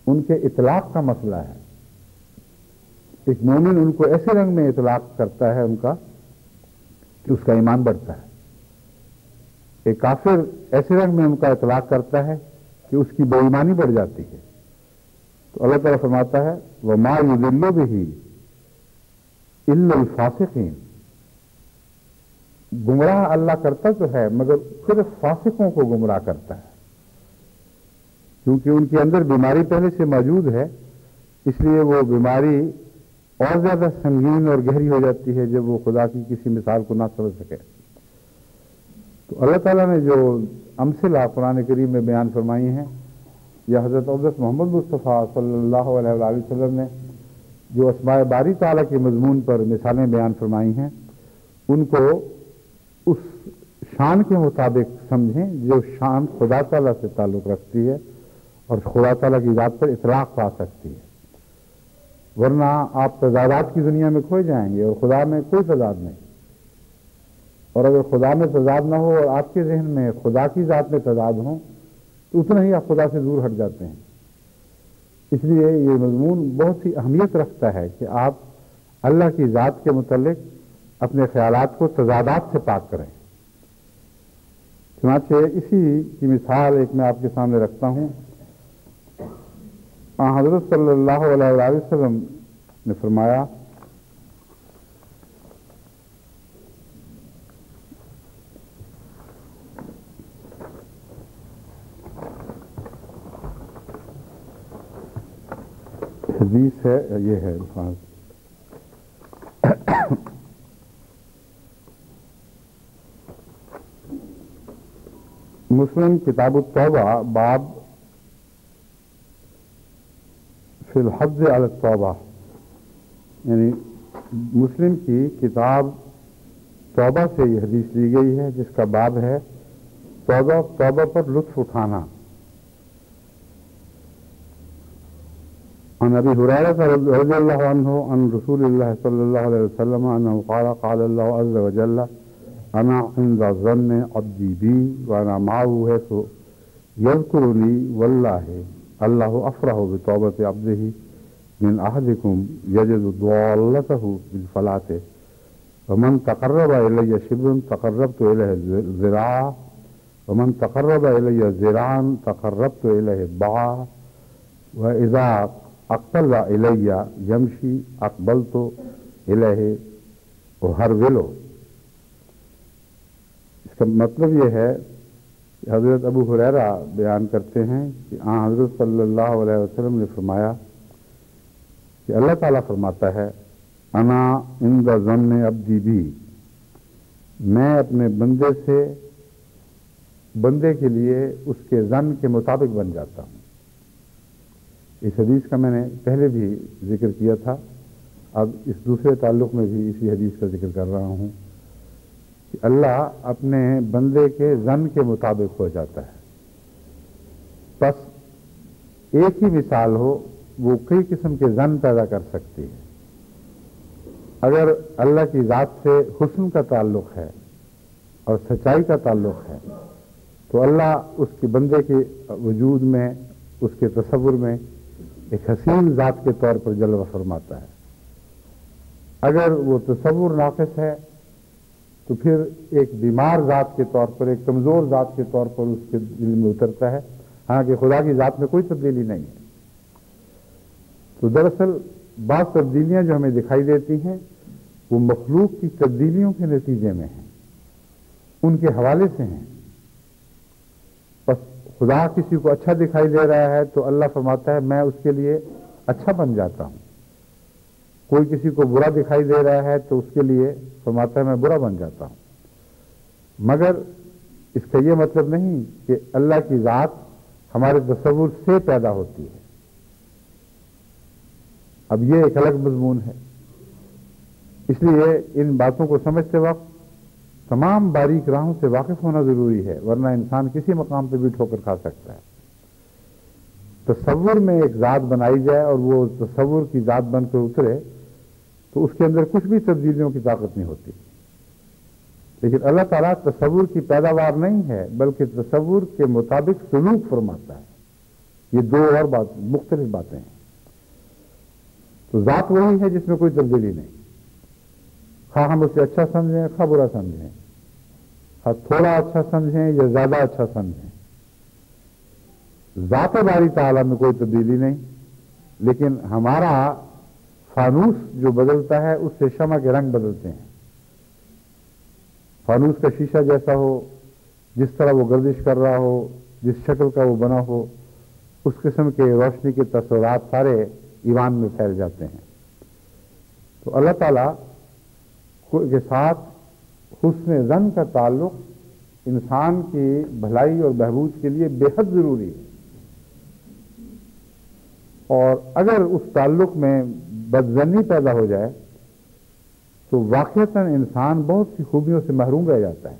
ان کے اطلاق کا مسئلہ ہے۔ ایک مومن ان کو ایسے رنگ میں اطلاق کرتا ہے ان کا کہ اس کا ایمان بڑھتا ہے۔ ایک کافر ایسے رنگ میں ان کا اطلاق کرتا ہے کہ اس کی بے ایمانی بڑھ جاتی ہے۔ تو اللہ تعالیٰ فرماتا ہے وہ ماں یو بھی الفاسقین گمراہ اللہ کرتا تو ہے، مگر صرف فاسقوں کو گمراہ کرتا ہے۔ کیونکہ ان کے اندر بیماری پہلے سے موجود ہے، اس لیے وہ بیماری اور زیادہ سنگین اور گہری ہو جاتی ہے جب وہ خدا کی کسی مثال کو نہ سمجھ سکے۔ تو اللہ تعالیٰ نے جو امثلہ قرآن کریم میں بیان فرمائی ہیں، یا حضرت عبدت محمد مصطفیٰ صلی اللہ علیہ وآلہ وسلم نے جو اسماء باری تعالیٰ کے مضمون پر مثالیں بیان فرمائی ہیں، ان کو اس شان کے مطابق سمجھیں جو شان خدا تعالیٰ سے تعلق رکھتی ہے اور خدا تعالیٰ کی ذات پر اطلاق پا سکتی ہے۔ ورنہ آپ تضادات کی دنیا میں کھوئے جائیں گے اور خدا میں کوئی تضاد نہیں۔ اور اگر خدا میں تضاد نہ ہو اور آپ کے ذہن میں خدا کی ذات میں تضاد ہوں، تو اتنا ہی آپ خدا سے دور ہٹ جاتے ہیں۔ اس لیے یہ مضمون بہت سی اہمیت رکھتا ہے کہ آپ اللہ کی ذات کے متعلق اپنے خیالات کو تضادات سے پاک کریں۔ چنانچہ اسی کی مثال ایک میں آپ کے سامنے رکھتا ہوں۔ حضرت صلی اللہ علیہ وسلم نے فرمایا، حدیث ہے، یہ ہے الفاظ۔ مسلم کتاب التوبہ، باب فی الحد علی یعنی مسلم کی کتاب توبہ سے یہ حدیث لی گئی ہے، جس کا باب ہے توبہ توبہ پر لطف اٹھانا۔ عن ابي هريره رضي الله عنه عن رسول الله صلى الله عليه وسلم انه قال قال الله عز وجل انا عند ظن عبدي بي وانا معه حيث يذكرني والله الله افرح بتوبه عبده من احدكم يجد ضالته بالفلاة ومن تقرب الي شبر تقربت اليه ذراعا ومن تقرب الي ذراعا تقربت اليه باعا واذا اقبل الیہ یمشی اقبل تو الہ اس کا مطلب یہ ہے حضرت ابو حریرا بیان کرتے ہیں کہ آ حضرت صلی اللہ علیہ وسلم نے فرمایا کہ اللہ تعالیٰ فرماتا ہے، انا ان دا ضم ابدی بھی میں اپنے بندے سے بندے کے لیے اس کے زن کے مطابق بن جاتا ہوں۔ اس حدیث کا میں نے پہلے بھی ذکر کیا تھا، اب اس دوسرے تعلق میں بھی اسی حدیث کا ذکر کر رہا ہوں۔ کہ اللہ اپنے بندے کے زن کے مطابق ہو جاتا ہے۔ بس ایک ہی مثال ہو، وہ کئی قسم کے زن پیدا کر سکتی ہے۔ اگر اللہ کی ذات سے حسن کا تعلق ہے اور سچائی کا تعلق ہے، تو اللہ اس کے بندے کے وجود میں، اس کے تصور میں ایک حسین ذات کے طور پر جلوہ فرماتا ہے۔ اگر وہ تصور ناقص ہے تو پھر ایک بیمار ذات کے طور پر، ایک کمزور ذات کے طور پر اس کے دل میں اترتا ہے۔ حالانکہ خدا کی ذات میں کوئی تبدیلی نہیں ہے۔ تو دراصل بعض تبدیلیاں جو ہمیں دکھائی دیتی ہیں، وہ مخلوق کی تبدیلیوں کے نتیجے میں ہیں۔ ان کے حوالے سے ہیں۔ بس خدا کسی کو اچھا دکھائی دے رہا ہے تو اللہ فرماتا ہے، میں اس کے لیے اچھا بن جاتا ہوں۔ کوئی کسی کو برا دکھائی دے رہا ہے تو اس کے لیے فرماتا ہے میں برا بن جاتا ہوں۔ مگر اس کا یہ مطلب نہیں کہ اللہ کی ذات ہمارے تصور سے پیدا ہوتی ہے۔ اب یہ ایک الگ مضمون ہے۔ اس لیے ان باتوں کو سمجھتے وقت تمام باریک راہوں سے واقف ہونا ضروری ہے، ورنہ انسان کسی مقام پہ بھی ٹھوکر کھا سکتا ہے۔ تصور میں ایک ذات بنائی جائے اور وہ تصور کی ذات بن کر اترے تو اس کے اندر کچھ بھی تبدیلیوں کی طاقت نہیں ہوتی۔ لیکن اللہ تعالیٰ تصور کی پیداوار نہیں ہے، بلکہ تصور کے مطابق سلوک فرماتا ہے۔ یہ دو اور بات، مختلف باتیں ہیں۔ تو ذات وہی ہے جس میں کوئی تبدیلی نہیں۔ خواہ ہم اسے اچھا سمجھیں خواہ برا سمجھیں۔ خواہ تھوڑا اچھا سمجھیں یا زیادہ اچھا سمجھیں۔ ذات باری تعالیٰ میں کوئی تبدیلی نہیں، لیکن ہمارا فانوس جو بدلتا ہے، اس سے شمع کے رنگ بدلتے ہیں۔ فانوس کا شیشہ جیسا ہو، جس طرح وہ گردش کر رہا ہو، جس شکل کا وہ بنا ہو، اس قسم کے روشنی کے تصورات سارے ایمان میں پھیل جاتے ہیں۔ تو اللہ تعالیٰ کے ساتھ حسن زن کا تعلق انسان کی بھلائی اور بہبود کے لیے بے حد ضروری ہے۔ اور اگر اس تعلق میں بدزنی پیدا ہو جائے تو واقعتا انسان بہت سی خوبیوں سے محروم رہ جاتا ہے۔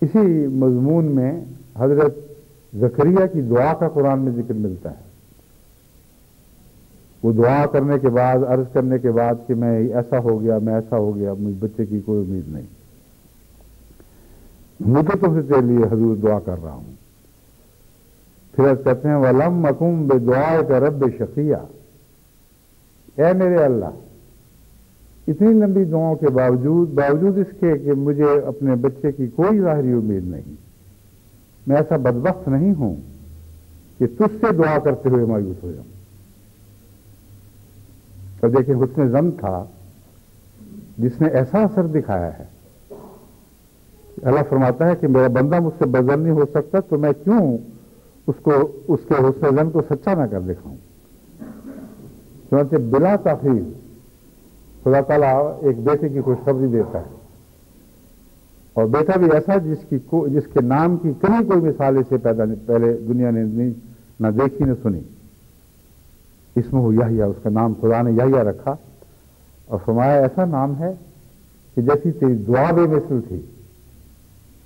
اسی مضمون میں حضرت زکریہ کی دعا کا قرآن میں ذکر ملتا ہے۔ وہ دعا کرنے کے بعد، عرض کرنے کے بعد کہ میں ایسا ہو گیا، میں ایسا ہو گیا، مجھ بچے کی کوئی امید نہیں۔ مجھے تو سے تیرے لیے حضور دعا کر رہا ہوں۔ پھر کہتے ہیں، ولم مکم بے دعا کا رب شقیہ اے میرے اللہ، اتنی لمبی دعاؤں کے باوجود باوجود اس کے کہ مجھے اپنے بچے کی کوئی ظاہری امید نہیں۔ میں ایسا بدبخت نہیں ہوں کہ تجھ سے دعا کرتے ہوئے مایوس ہو جاؤں۔ تو دیکھیں، حسن زم تھا جس نے ایسا اثر دکھایا ہے۔ اللہ فرماتا ہے کہ میرا بندہ مجھ سے بدل نہیں ہو سکتا، تو میں کیوں اس کو، اس کے حسن زم کو سچا نہ کر دکھاؤں؟ چنانچہ بلا تاخیر خدا تعالیٰ ایک بیٹے کی خوشخبری دیتا ہے۔ اور بیٹا بھی ایسا جس کی جس کے نام کی کہیں کوئی مثال اسے پیدا نہیں پہلے دنیا نے نہ دیکھی نہ سنی۔ اس میں ہو یا اس کا نام خدا نے یا رکھا۔ اور فرمایا ایسا نام ہے کہ جیسی تیری دعا بے مثل تھی،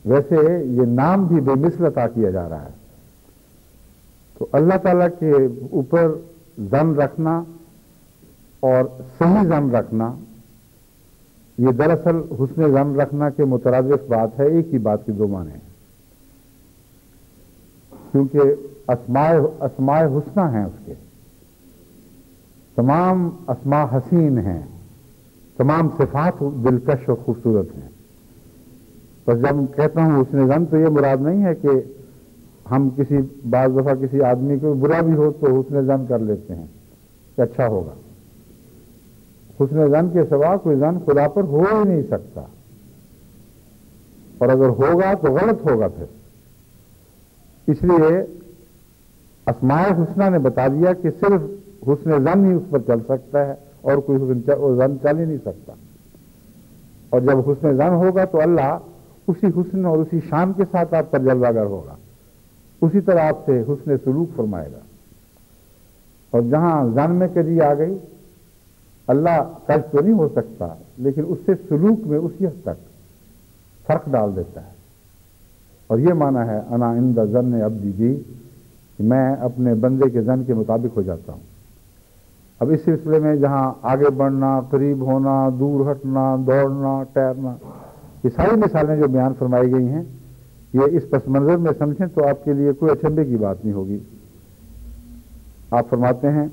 ویسے یہ نام بھی بے مثل عطا کیا جا رہا ہے۔ تو اللہ تعالیٰ کے اوپر زن رکھنا اور صحیح زن رکھنا، یہ دراصل حسن زن رکھنا کے مترادف بات ہے، ایک ہی بات کی دو معنی ہیں۔ کیونکہ اسمائے حسنہ ہیں اس کے۔ تمام اسما حسین ہیں، تمام صفات دلکش اور خوبصورت ہیں۔ بس جب کہتا ہوں اس نے غم تو یہ مراد نہیں ہے کہ ہم کسی، بعض دفعہ کسی آدمی کو برا بھی ہو تو حسن زن کر لیتے ہیں، کہ اچھا ہوگا۔ حسن زن کے سوا کوئی زن خدا پر ہو ہی نہیں سکتا۔ اور اگر ہوگا تو غلط ہوگا پھر۔ اس لیے اسماء حسنہ نے بتا دیا کہ صرف حسن زن ہی اس پر چل سکتا ہے اور کوئی حسن زن چل ہی نہیں سکتا۔ اور جب حسن زن ہوگا تو اللہ اسی حسن اور اسی شان کے ساتھ آپ پر جلوہ گر ہوگا۔ اسی طرح آپ سے حسن سلوک فرمائے گا۔ اور جہاں زن میں کجی آ گئی اللہ کش تو نہیں ہو سکتا، لیکن اس سے سلوک میں اسی حد تک فرق ڈال دیتا ہے۔ اور یہ مانا ہے، انا اند زن اب دی جی، کہ میں اپنے بندے کے زن کے مطابق ہو جاتا ہوں۔ اب اس سلسلے میں جہاں آگے بڑھنا، قریب ہونا، دور ہٹنا، دوڑنا، ٹہرنا، یہ ساری مثالیں جو بیان فرمائی گئی ہیں، یہ اس پس منظر میں سمجھیں تو آپ کے لیے کوئی اچھبے کی بات نہیں ہوگی۔ آپ فرماتے ہیں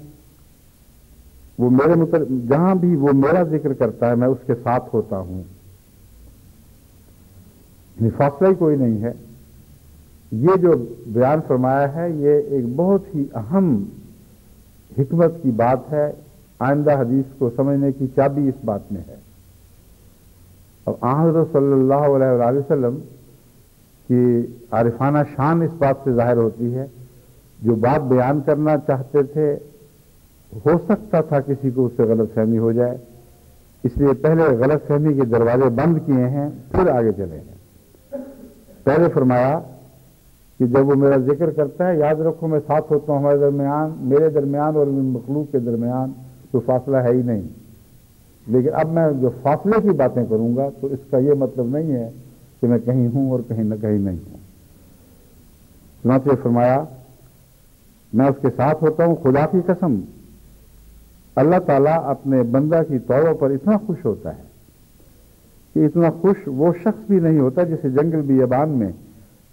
وہ میرے مطلب جہاں بھی وہ میرا ذکر کرتا ہے، میں اس کے ساتھ ہوتا ہوں۔ یعنی فاصلہ ہی کوئی نہیں ہے۔ یہ جو بیان فرمایا ہے، یہ ایک بہت ہی اہم حکمت کی بات ہے۔ آئندہ حدیث کو سمجھنے کی چابی اس بات میں ہے۔ اب حضرت صلی اللہ علیہ وسلم کہ عارفانہ شان اس بات سے ظاہر ہوتی ہے۔ جو بات بیان کرنا چاہتے تھے ہو سکتا تھا کسی کو اس سے غلط فہمی ہو جائے۔ اس لیے پہلے غلط فہمی کے دروازے بند کیے ہیں، پھر آگے چلے ہیں۔ پہلے فرمایا کہ جب وہ میرا ذکر کرتا ہے، یاد رکھو میں ساتھ ہوتا ہوں ہمارے درمیان، میرے درمیان اور مخلوق کے درمیان کوئی فاصلہ ہے ہی نہیں۔ لیکن اب میں جو فاصلے کی باتیں کروں گا تو اس کا یہ مطلب نہیں ہے کہ میں کہیں ہوں اور کہیں نہ کہیں نہیں ہوں۔ چنانچہ فرمایا، میں اس کے ساتھ ہوتا ہوں، خدا کی قسم اللہ تعالیٰ اپنے بندہ کی توبہ پر اتنا خوش ہوتا ہے کہ اتنا خوش وہ شخص بھی نہیں ہوتا جسے جنگل بیابان میں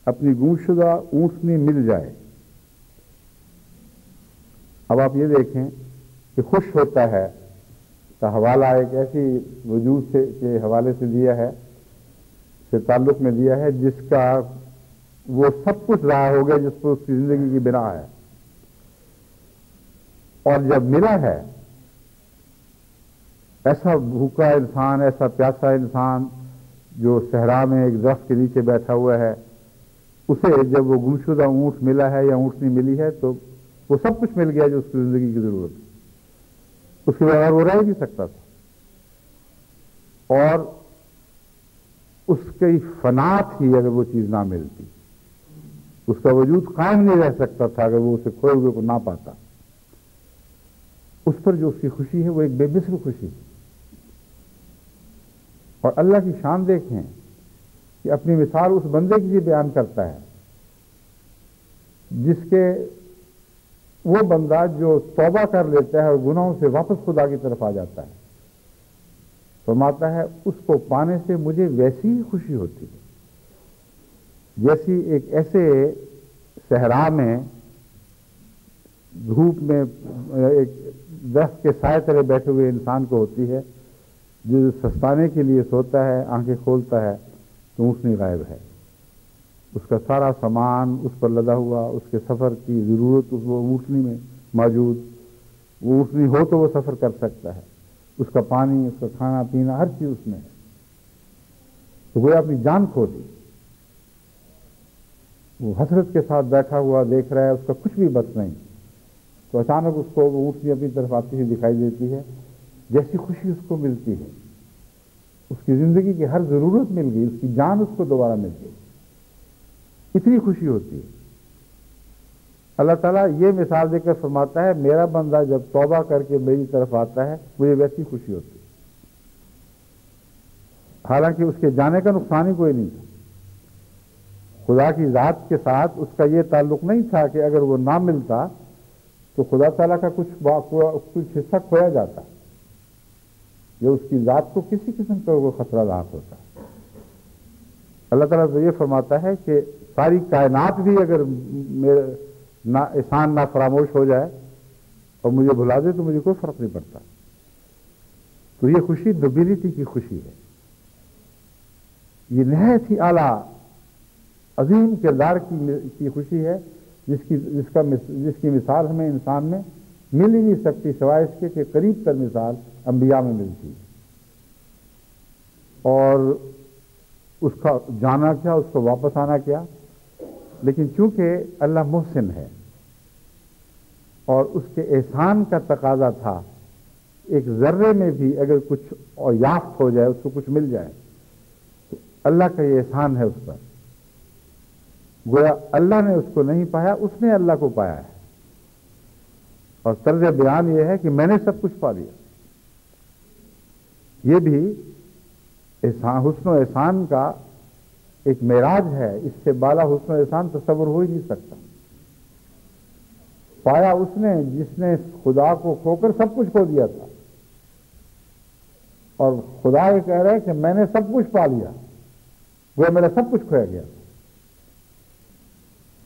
اپنی گمشدہ اونٹنی مل جائے۔ اب آپ یہ دیکھیں کہ خوش ہوتا ہے کا حوالہ ایک ایسی وجود سے کے حوالے سے دیا ہے، سے تعلق میں دیا ہے جس کا وہ سب کچھ رہا ہو گیا جس پر اس کی زندگی کی بنا ہے۔ اور جب ملا ہے ایسا بھوکا انسان، ایسا پیاسا انسان جو صحرا میں ایک درخت کے نیچے بیٹھا ہوا ہے، اسے جب وہ گمشدہ اونٹ ملا ہے یا اونٹنی ملی ہے، تو وہ سب کچھ مل گیا جو اس کی زندگی کی ضرورت ہے۔ اس کے بغیر وہ رہ نہیں سکتا تھا۔ اور اس کی فنات ہی اگر وہ چیز نہ ملتی۔ اس کا وجود قائم نہیں رہ سکتا تھا اگر وہ اسے کھوئے ہوئے کو نہ پاتا۔ اس پر جو اس کی خوشی ہے، وہ ایک بے مثل خوشی ہے۔ اور اللہ کی شان دیکھیں کہ اپنی مثال اس بندے کی بیان کرتا ہے، جس کے وہ بندہ جو توبہ کر لیتا ہے اور گناہوں سے واپس خدا کی طرف آ جاتا ہے۔ فرماتا ہے، اس کو پانے سے مجھے ویسی ہی خوشی ہوتی ہے۔ جیسی ایک ایسے صحرا میں دھوپ میں ایک درخت کے سائے طرح بیٹھے ہوئے انسان کو ہوتی ہے جو سستانے کے لیے سوتا ہے، آنکھیں کھولتا ہے، تو اونٹنی غائب ہے۔ اس کا سارا سامان اس پر لدا ہوا، اس کے سفر کی ضرورت اس وہ اونٹنی میں موجود۔ وہ اونٹنی ہو تو وہ سفر کر سکتا ہے۔ اس کا پانی، اس کا کھانا، پینا، ہر چیز اس میں ہے۔ تو وہ اپنی جان کھو دی وہ حسرت کے ساتھ بیٹھا ہوا دیکھ رہا ہے، اس کا کچھ بھی بس نہیں۔ تو اچانک اس کو وہ اونٹنی اپنی طرف آتی ہوئی دکھائی دیتی ہے۔ جیسی خوشی اس کو ملتی ہے۔ اس کی زندگی کی ہر ضرورت مل گئی، اس کی جان اس کو دوبارہ مل گئی۔ اتنی خوشی ہوتی ہے۔ اللہ تعالیٰ یہ مثال دے کر فرماتا ہے، میرا بندہ جب توبہ کر کے میری طرف آتا ہے، مجھے ویسی خوشی ہوتی ہے۔ حالانکہ اس کے جانے کا نقصان ہی کوئی نہیں تھا۔ خدا کی ذات کے ساتھ اس کا یہ تعلق نہیں تھا کہ اگر وہ نہ ملتا تو خدا تعالیٰ کا کچھ کچھ حصہ کھویا جاتا۔ یا اس کی ذات کو کسی قسم کا وہ خطرہ لاحق ہوتا اللہ تعالیٰ تو یہ فرماتا ہے کہ ساری کائنات بھی اگر میرے احسان نہ فراموش ہو جائے اور مجھے بھلا دے تو مجھے کوئی فرق نہیں پڑتا۔ تو یہ خوشی نوبیلٹی کی خوشی ہے۔ یہ نہایت ہی اعلیٰ عظیم کردار کی خوشی ہے، جس کی جس کا جس کی مثال ہمیں انسان میں مل ہی نہیں سکتی، سوائے اس کے کہ قریب تر مثال انبیاء میں ملتی ہے۔ اور اس کا جانا کیا، اس کو واپس آنا کیا۔ لیکن چونکہ اللہ محسن ہے اور اس کے احسان کا تقاضا تھا، ایک ذرے میں بھی اگر کچھ اور یافت ہو جائے، اس کو کچھ مل جائے، تو اللہ کا یہ احسان ہے اس پر۔ گویا اللہ نے اس کو نہیں پایا، اس نے اللہ کو پایا ہے۔ اور طرز بیان یہ ہے کہ میں نے سب کچھ پا لیا۔ یہ بھی حسن و احسان کا ایک معراج ہے۔ اس سے بالا حسن و احسان تصور ہو ہی نہیں سکتا۔ پایا اس نے جس نے خدا کو کھو کر سب کچھ کھو دیا تھا۔ اور خدا یہ کہہ رہے کہ میں نے سب کچھ پا لیا۔ وہ میرا سب کچھ کھویا گیا۔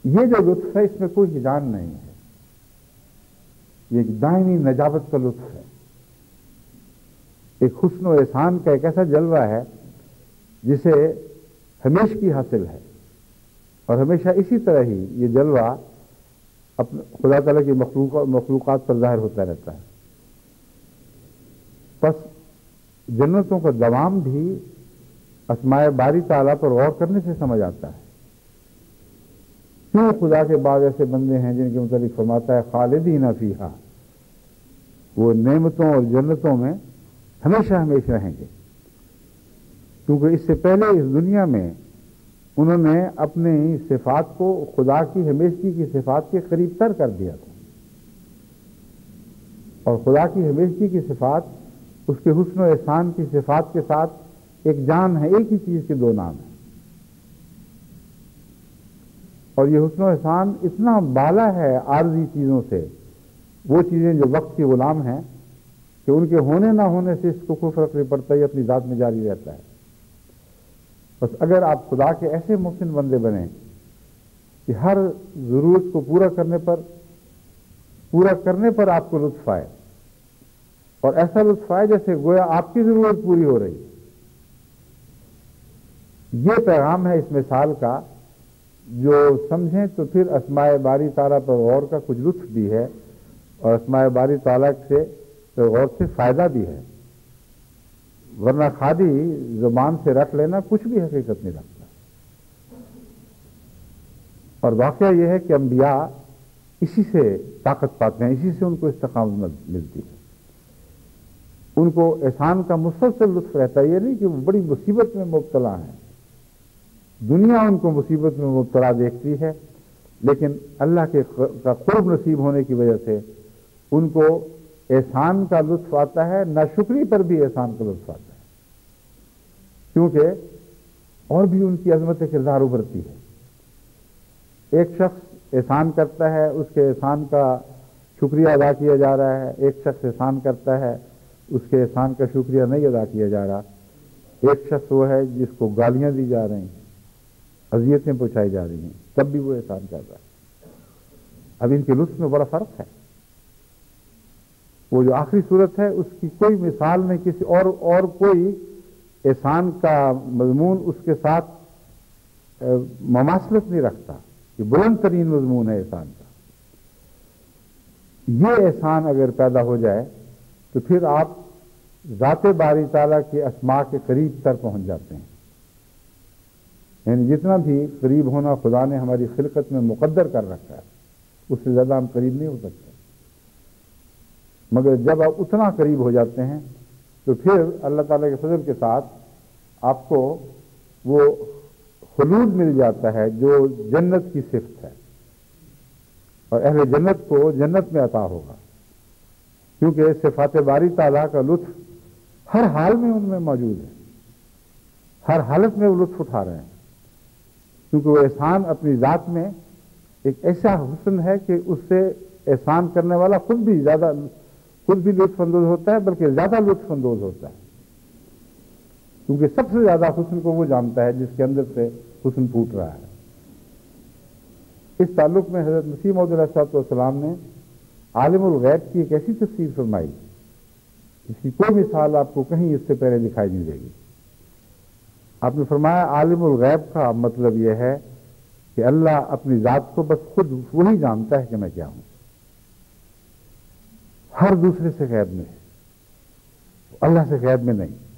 یہ جو لطف ہے، اس میں کوئی ہجان نہیں ہے۔ یہ ایک دائمی نجابت کا لطف ہے۔ ایک حسن و احسان کا ایک ایسا جلوہ ہے جسے ہمیش کی حاصل ہے۔ اور ہمیشہ اسی طرح ہی یہ جلوہ اپنے خدا تعالیٰ کی مخلوقات پر ظاہر ہوتا رہتا ہے۔ بس جنتوں کا دوام بھی اسماء باری تعالیٰ پر غور کرنے سے سمجھ آتا ہے۔ کیوں خدا کے بعد ایسے بندے ہیں جن کے متعلق فرماتا ہے خالدین فیہا؟ وہ نعمتوں اور جنتوں میں ہمیشہ ہمیشہ رہیں گے۔ کیونکہ اس سے پہلے اس دنیا میں انہوں نے اپنی صفات کو خدا کی، ہمیشگی کی صفات کے قریب تر کر دیا تھا۔ اور خدا کی، ہمیشگی کی صفات، اس کے حسن و احسان کی صفات کے ساتھ ایک جان ہے، ایک ہی چیز کے دو نام ہیں۔ اور یہ حسن و احسان اتنا بالا ہے عارضی چیزوں سے، وہ چیزیں جو وقت کی غلام ہیں کہ ان کے ہونے نہ ہونے سے اس کو کوئی فرق نہیں پڑتا، یہ اپنی ذات میں جاری رہتا ہے۔ بس اگر آپ خدا کے ایسے محسن بندے بنے کہ ہر ضرورت کو پورا کرنے پر، پورا کرنے پر آپ کو لطف آئے، اور ایسا لطف آئے جیسے گویا آپ کی ضرورت پوری ہو رہی۔ یہ پیغام ہے اس مثال کا، جو سمجھیں تو پھر اسماء باری تعالیٰ پر غور کا کچھ لطف بھی ہے، اور اسماء باری تعالیٰ سے غور سے فائدہ بھی ہے۔ ورنہ خادی زبان سے رکھ لینا کچھ بھی حقیقت نہیں رکھتا۔ اور واقعہ یہ ہے کہ انبیاء اسی سے طاقت پاتے ہیں، اسی سے ان کو استقامت ملتی ہے۔ ان کو احسان کا مسلسل لطف رہتا ہے، یہ نہیں کہ وہ بڑی مصیبت میں مبتلا ہیں۔ دنیا ان کو مصیبت میں مبتلا دیکھتی ہے، لیکن اللہ کے کا قرب نصیب ہونے کی وجہ سے ان کو احسان کا لطف آتا ہے ناشکری پر بھی احسان کا لطف آتا ہے۔ کیونکہ اور بھی ان کی عظمت کردار ابھرتی ہے۔ ایک شخص احسان کرتا ہے، اس کے احسان کا شکریہ ادا کیا جا رہا ہے۔ ایک شخص احسان کرتا ہے، اس کے احسان کا شکریہ نہیں ادا کیا جا رہا۔ ایک شخص وہ ہے جس کو گالیاں دی جا رہی ہیں، اذیتیں پہنچائی جا رہی ہیں۔ تب بھی وہ احسان کر رہا ہے۔ اب ان کے لطف میں بڑا فرق ہے۔ وہ جو آخری صورت ہے، اس کی کوئی مثال نہیں، کسی اور اور کوئی احسان کا مضمون اس کے ساتھ مماثلت نہیں رکھتا یہ بلند ترین مضمون ہے احسان کا۔ یہ احسان اگر پیدا ہو جائے، تو پھر آپ ذات باری تعالیٰ کے اسماء کے قریب تر پہنچ جاتے ہیں۔ یعنی جتنا بھی قریب ہونا خدا نے ہماری خلقت میں مقدر کر رکھا ہے، اس سے زیادہ ہم قریب نہیں ہو سکتے۔ مگر جب آپ اتنا قریب ہو جاتے ہیں تو پھر اللہ تعالیٰ کے فضل کے ساتھ آپ کو وہ خلود مل جاتا ہے جو جنت کی صفت ہے اور اہل جنت کو جنت میں عطا ہوگا کیونکہ صفات باری تعالیٰ کا لطف ہر حال میں ان میں موجود ہے ہر حالت میں وہ لطف اٹھا رہے ہیں کیونکہ وہ احسان اپنی ذات میں ایک ایسا حسن ہے کہ اس سے احسان کرنے والا خود بھی زیادہ خود بھی لطف اندوز ہوتا ہے، بلکہ زیادہ لطف اندوز ہوتا ہے۔ کیونکہ سب سے زیادہ حسن کو وہ جانتا ہے جس کے اندر سے حسن پھوٹ رہا ہے۔ اس تعلق میں حضرت مسیم علیہ صاحب والسلام نے عالم الغیب کی ایک ایسی تفصیل فرمائی اس کی کوئی مثال آپ کو کہیں اس سے پہلے دکھائی نہیں دے گی۔ آپ نے فرمایا، عالم الغیب کا مطلب یہ ہے کہ اللہ اپنی ذات کو بس خود وہی جانتا ہے کہ میں کیا ہوں۔ ہر دوسرے سے قید میں ہے۔ اللہ سے قید میں نہیں۔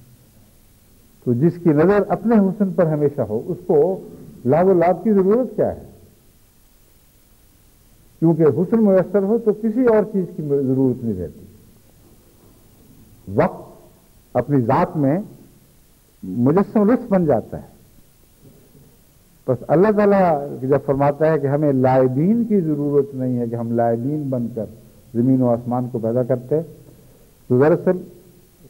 تو جس کی نظر اپنے حسن پر ہمیشہ ہو، اس کو لاگ و لاب کی ضرورت کیا ہے؟ کیونکہ حسن میسر ہو تو کسی اور چیز کی ضرورت نہیں رہتی۔ وقت اپنی ذات میں مجسم لطف بن جاتا ہے۔ بس اللہ تعالیٰ جب فرماتا ہے کہ ہمیں لائبین کی ضرورت نہیں ہے، کہ ہم لائبین بن کر زمین و آسمان کو پیدا کرتے تو دراصل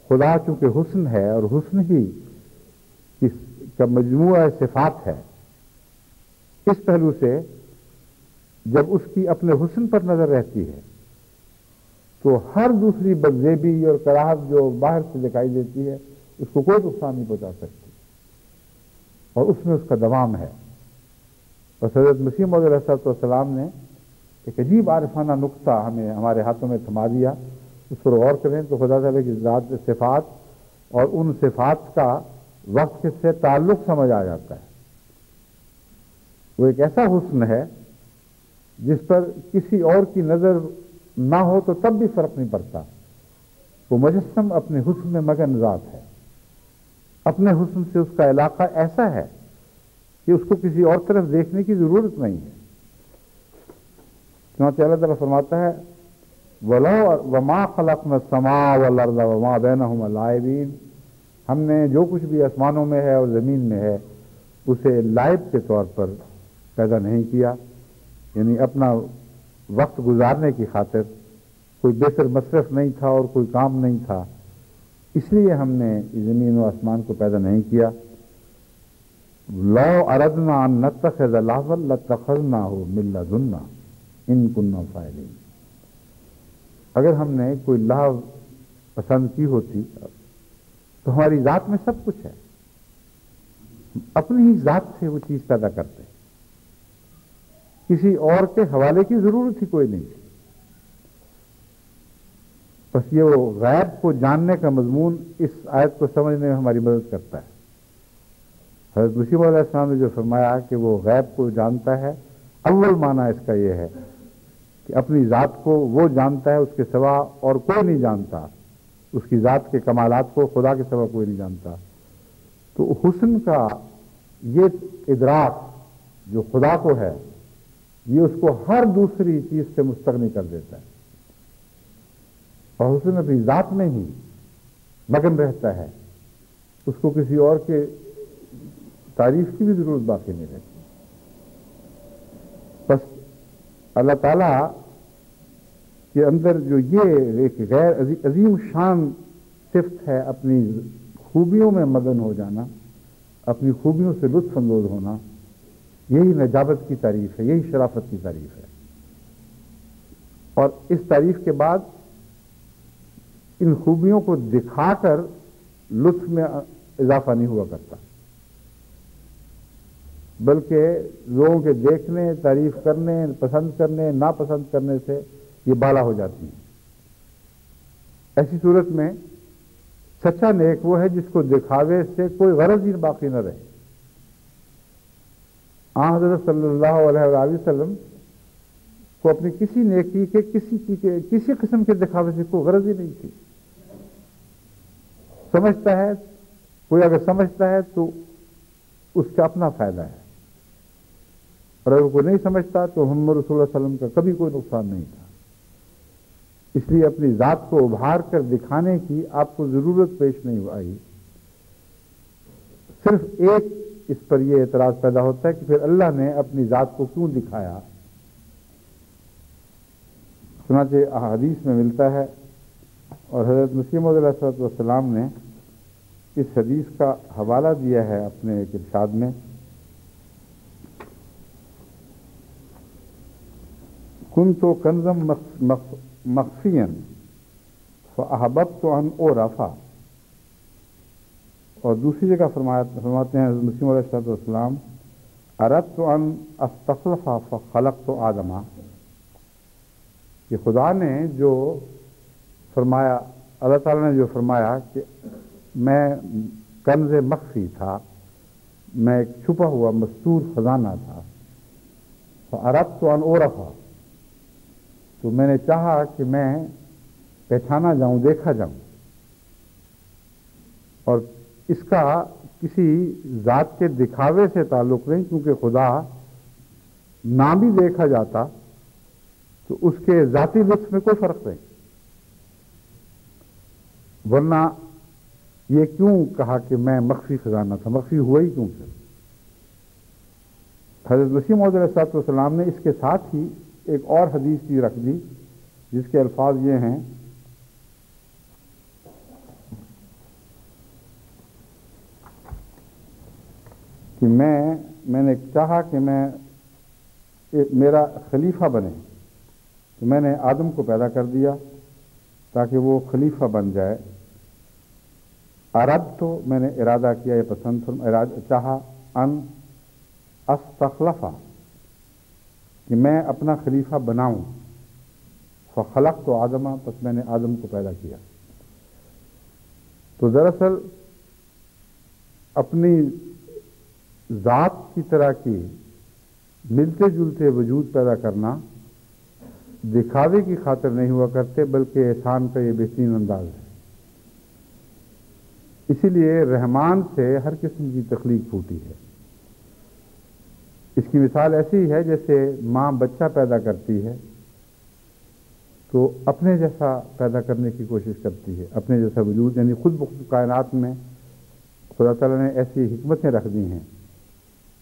خدا چونکہ حسن ہے اور حسن ہی کا مجموعہ صفات ہے، اس پہلو سے جب اس کی اپنے حسن پر نظر رہتی ہے تو ہر دوسری بدزیبی اور کراہت جو باہر سے دکھائی دیتی ہے، اس کو کوئی نقصان نہیں پہنچا سکتی۔ اور اس میں اس کا دوام ہے۔ اور سید مسیم علیہ والسلام نے ایک عجیب عارفانہ نقطہ ہمیں ہمارے ہاتھوں میں تھما دیا۔ اس پر غور کریں تو خدا تعالیٰ کی ذات صفات اور ان صفات کا وقت سے تعلق سمجھ آ جاتا ہے۔ وہ ایک ایسا حسن ہے جس پر کسی اور کی نظر نہ ہو تو تب بھی فرق نہیں پڑتا۔ وہ مجسم اپنے حسن میں مگن ذات ہے۔ اپنے حسن سے اس کا علاقہ ایسا ہے کہ اس کو کسی اور طرف دیکھنے کی ضرورت نہیں ہے۔ چنانچہ اللہ تعالیٰ فرماتا ہے، ولو وما خلق میں سما والارض وما بینہم لائبین ہم نے جو کچھ بھی آسمانوں میں ہے اور زمین میں ہے، اسے لائب کے طور پر پیدا نہیں کیا یعنی اپنا وقت گزارنے کی خاطر۔ کوئی بہتر مصرف نہیں تھا اور کوئی کام نہیں تھا۔ اس لیے ہم نے زمین و آسمان کو پیدا نہیں کیا۔ لو اردنا نتخذ لاول لتخذنا ہو ملا دننا ان کننا فائلین اگر ہم نے کوئی لاو پسند کی ہوتی، تو ہماری ذات میں سب کچھ ہے۔ اپنی ہی ذات سے وہ چیز پیدا کرتے کسی اور کے حوالے کی ضرورت ہی کوئی نہیں۔ تھی بس یہ وہ غیب کو جاننے کا مضمون اس آیت کو سمجھنے میں ہماری مدد کرتا ہے۔ حضرت مسیم علیہ السلام نے جو فرمایا کہ وہ غیب کو جانتا ہے، اول معنی اس کا یہ ہے کہ اپنی ذات کو وہ جانتا ہے، اس کے سوا اور کوئی نہیں جانتا۔ اس کی ذات کے کمالات کو خدا کے سوا کوئی نہیں جانتا۔ تو حسن کا یہ ادراک جو خدا کو ہے، یہ اس کو ہر دوسری چیز سے مستغنی کر دیتا ہے۔ اور حسن اپنی ذات میں ہی مگن رہتا ہے۔ اس کو کسی اور کے تعریف کی بھی ضرورت باقی نہیں رہتی بس اللہ تعالی کے اندر جو یہ ایک غیر عظیم شان صفت ہے اپنی خوبیوں میں مگن ہو جانا، اپنی خوبیوں سے لطف اندوز ہونا، یہی نجابت کی تعریف ہے، یہی شرافت کی تعریف ہے۔ اور اس تعریف کے بعد ان خوبیوں کو دکھا کر لطف میں اضافہ نہیں ہوا کرتا۔ بلکہ لوگوں کے دیکھنے، تعریف کرنے، پسند کرنے، ناپسند کرنے سے یہ بالا ہو جاتی ہیں۔ ایسی صورت میں سچا نیک وہ ہے جس کو دکھاوے سے کوئی غرض ہی باقی نہ رہے۔ آ حضرت صلی اللہ علیہ وآلہ وسلم کو اپنی کسی نیکی کے، کسی کے، کسی قسم کے دکھاوے سے کوئی غرض ہی نہیں تھی۔ سمجھتا ہے، کوئی اگر سمجھتا ہے تو اس کا اپنا فائدہ ہے۔ اور اگر کوئی نہیں سمجھتا تو محمد رسول اللہ علیہ وسلم کا کبھی کوئی نقصان نہیں تھا۔ اس لیے اپنی ذات کو ابھار کر دکھانے کی آپ کو ضرورت پیش نہیں آئی۔ صرف ایک اس پر یہ اعتراض پیدا ہوتا ہے کہ پھر اللہ نے اپنی ذات کو کیوں دکھایا؟ چنانچہ حدیث میں ملتا ہے اور حضرت مسیم علیہ والسلام نے اس حدیث کا حوالہ دیا ہے اپنے ایک ارشاد میں۔ کن تو کنزم مخفین فحبت تو ان او رفا اور دوسری جگہ فرماتے ہیں مسلم علیہ والسلام ارت تو ان استخلفا فخلق تو آدما کہ خدا نے جو فرمایا، اللہ تعالیٰ نے جو فرمایا کہ میں کنز مخفی تھا، میں ایک چھپا ہوا مستور خزانہ تھا عرب تو ان او رفا تو میں نے چاہا کہ میں پہچانا جاؤں، دیکھا جاؤں۔ اور اس کا کسی ذات کے دکھاوے سے تعلق نہیں، کیونکہ خدا نہ بھی دیکھا جاتا، تو اس کے ذاتی لطف میں کوئی فرق نہیں۔ ورنہ یہ کیوں کہا کہ میں مخفی خزانہ تھا؟ مخفی ہوا ہی کیوں پھر حضرت وسیم علیہ صاحب والسلام نے اس کے ساتھ ہی ایک اور حدیث بھی رکھ دی، جس کے الفاظ یہ ہیں، کہ میں میں نے چاہا کہ میں میرا خلیفہ بنے، تو میں نے آدم کو پیدا کر دیا تاکہ وہ خلیفہ بن جائے۔ عرب تو میں نے ارادہ کیا، یہ پسند چاہا ان استخلفہ۔ کہ میں اپنا خلیفہ بناؤں۔ فخلق تو آدمہ بس میں نے آدم کو پیدا کیا۔ تو دراصل اپنی ذات کی طرح کی ملتے جلتے وجود پیدا کرنا دکھاوے کی خاطر نہیں ہوا کرتے، بلکہ احسان کا یہ بہترین انداز ہے۔ اسی لیے رحمان سے ہر قسم کی تخلیق پھوٹی ہے۔ اس کی مثال ایسی ہے جیسے ماں بچہ پیدا کرتی ہے تو اپنے جیسا پیدا کرنے کی کوشش کرتی ہے، اپنے جیسا وجود یعنی خود بخود کائنات میں خدا تعالیٰ نے ایسی حکمتیں رکھ دی ہیں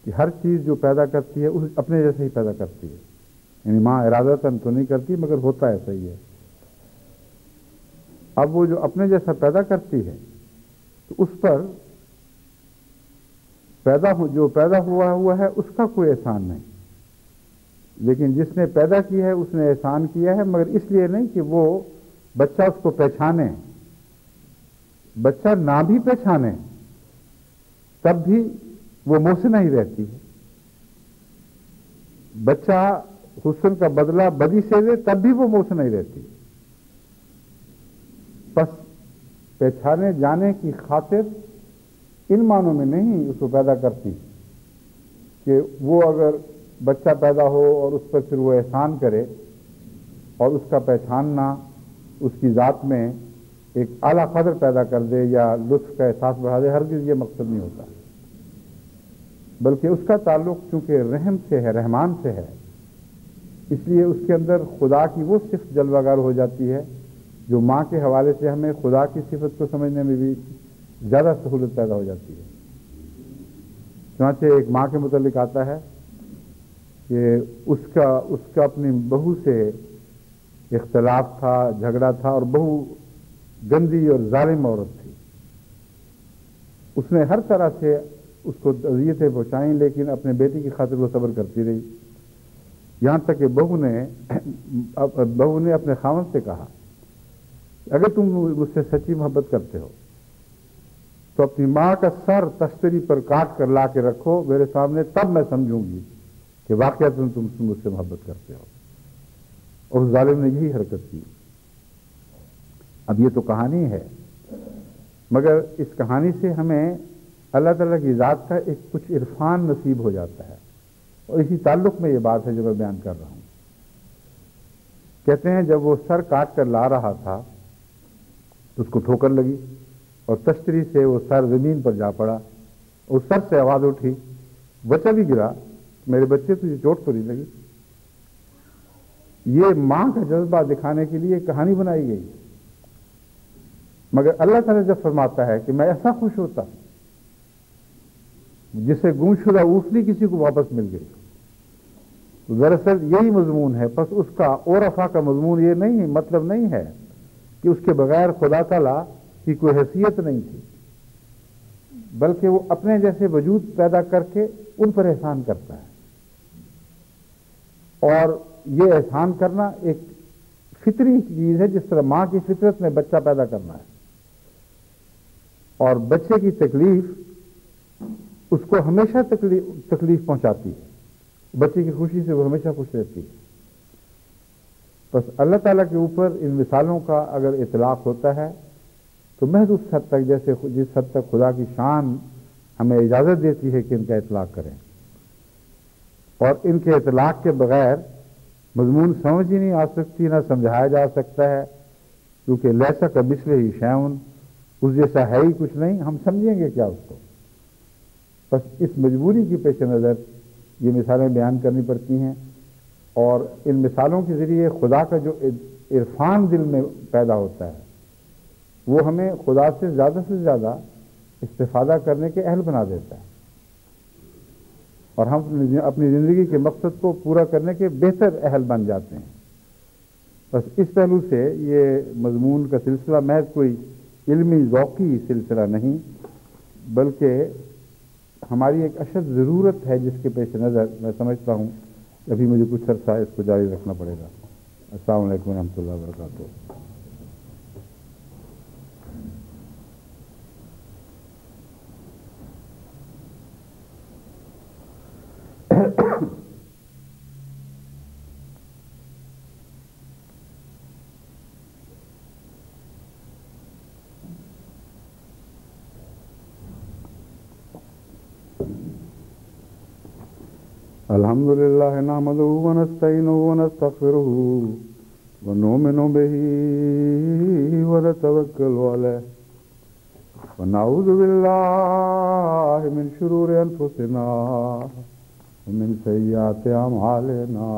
کہ ہر چیز جو پیدا کرتی ہے، اس اپنے جیسے ہی پیدا کرتی ہے۔ یعنی ماں ارادتاً تو نہیں کرتی، مگر ہوتا ایسا ہی ہے۔ اب وہ جو اپنے جیسا پیدا کرتی ہے، تو اس پر پیدا ہو جو پیدا ہوا ہوا ہے، اس کا کوئی احسان نہیں۔ لیکن جس نے پیدا کی ہے، اس نے احسان کیا ہے، مگر اس لیے نہیں کہ وہ بچہ اس کو پہچانے۔ بچہ نہ بھی پہچانے، تب بھی وہ محسن ہی رہتی۔ ہے بچہ حسن کا بدلہ بدی سے دے تب بھی وہ محسن ہی رہتی۔ ہے بس پہچانے جانے کی خاطر ان معنوں میں نہیں اس کو پیدا کرتی کہ وہ اگر بچہ پیدا ہو اور اس پر پھر وہ احسان کرے اور اس کا پہچاننا اس کی ذات میں ایک اعلیٰ قدر پیدا کر دے یا لطف کا احساس بڑھا دے ہر چیز یہ مقصد نہیں ہوتا۔ بلکہ اس کا تعلق چونکہ رحم سے ہے، رحمان سے ہے، اس لیے اس کے اندر خدا کی وہ صفت جلوگر ہو جاتی ہے جو ماں کے حوالے سے ہمیں خدا کی صفت کو سمجھنے میں بھی زیادہ سہولت پیدا ہو جاتی ہے۔ چنانچہ ایک ماں کے متعلق آتا ہے کہ اس کا اس کا اپنی بہو سے اختلاف تھا، جھگڑا تھا اور بہو گندی اور ظالم عورت تھی۔ اس نے ہر طرح سے اس کو اذیتیں پہنچائیں، لیکن اپنے بیٹی کی خاطر وہ صبر کرتی رہی۔ یہاں تک کہ بہو نے بہو نے اپنے خامن سے کہا، اگر تم مجھ سے سچی محبت کرتے ہو تو اپنی ماں کا سر تشتری پر کاٹ کر لا کے رکھو، میرے سامنے تب میں سمجھوں گی کہ واقعہ تم تم مجھ سے محبت کرتے ہو۔ اور اس ظالم نے یہی حرکت کی۔ اب یہ تو کہانی ہے، مگر اس کہانی سے ہمیں اللہ تعالیٰ کی ذات کا ایک کچھ عرفان نصیب ہو جاتا ہے۔ اور اسی تعلق میں یہ بات ہے جو میں بیان کر رہا ہوں۔ کہتے ہیں، جب وہ سر کاٹ کر لا رہا تھا، تو اس کو ٹھوکر لگی۔ اور تشتری سے وہ سر زمین پر جا پڑا اس سر سے آواز اٹھی۔ بچہ بھی گرا۔ میرے بچے تو یہ چوٹ تو نہیں لگی؟ یہ ماں کا جذبہ دکھانے کے لیے کہانی بنائی گئی۔ مگر اللہ تعالیٰ جب فرماتا ہے کہ میں ایسا خوش ہوتا جسے گونج شدہ اوسلی کسی کو واپس مل گئی۔ دراصل یہی مضمون ہے بس اس کا اور افا کا مضمون یہ نہیں مطلب نہیں ہے کہ اس کے بغیر خدا تعالیٰ کی کوئی حیثیت نہیں تھی، بلکہ وہ اپنے جیسے وجود پیدا کر کے ان پر احسان کرتا ہے۔ اور یہ احسان کرنا ایک فطری چیز ہے، جس طرح ماں کی فطرت میں بچہ پیدا کرنا ہے۔ اور بچے کی تکلیف اس کو ہمیشہ تکلیف پہنچاتی ہے۔ بچے کی خوشی سے وہ ہمیشہ خوش رہتی ہے۔ بس اللہ تعالیٰ کے اوپر ان مثالوں کا اگر اطلاق ہوتا ہے تو محض اس حد تک جیسے جس حد تک خدا کی شان ہمیں اجازت دیتی ہے کہ ان کا اطلاق کریں۔ اور ان کے اطلاق کے بغیر مضمون سمجھ ہی نہیں آ سکتی، نہ سمجھایا جا سکتا ہے، کیونکہ لیسا کا ہی شیون اس جیسا ہے ہی کچھ نہیں، ہم سمجھیں گے کیا اس کو۔ بس اس مجبوری کی پیش نظر یہ مثالیں بیان کرنی پڑتی ہیں۔ اور ان مثالوں کے ذریعے خدا کا جو عرفان دل میں پیدا ہوتا ہے وہ ہمیں خدا سے زیادہ سے زیادہ استفادہ کرنے کے اہل بنا دیتا ہے۔ اور ہم اپنی زندگی کے مقصد کو پورا کرنے کے بہتر اہل بن جاتے ہیں۔ بس اس پہلو سے یہ مضمون کا سلسلہ محض کوئی علمی ذوقی سلسلہ نہیں، بلکہ ہماری ایک اشد ضرورت ہے جس کے پیش نظر میں سمجھتا ہوں۔ ابھی مجھے کچھ عرصہ اس کو جاری رکھنا پڑے گا۔ السلام علیکم ورحمۃ اللہ وبرکاتہ۔ الحمد لله نحمده ونستعينه ونستغفره ونؤمن به ونتوكل عليه ونعوذ بالله من شرور أنفسنا ومن سيئات أعمالنا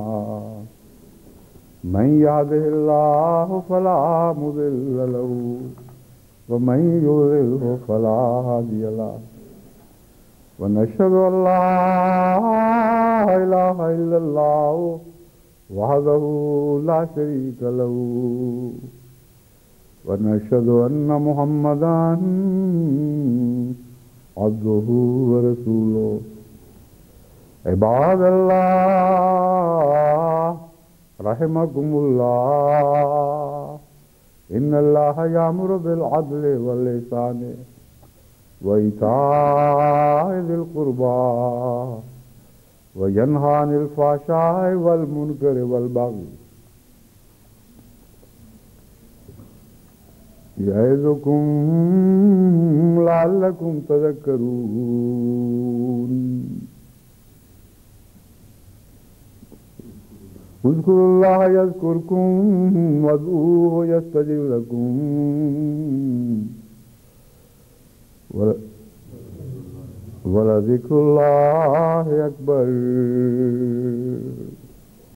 من يهده الله فلا مضل له ومن يضلله فلا هادي له. ونشهد أن لا إله إلا الله وحده لا شريك له. ونشهد أن محمدا عبده ورسوله. عباد الله رحمكم الله إن الله يأمر بالعدل والإحسان وإيتاء ذي القربى وينهى عن الفحشاء والمنكر والبغي يعظكم لعلكم تذكرون اذكروا الله يذكركم وادعوه يستجب لكم. ولذكر الله أكبر.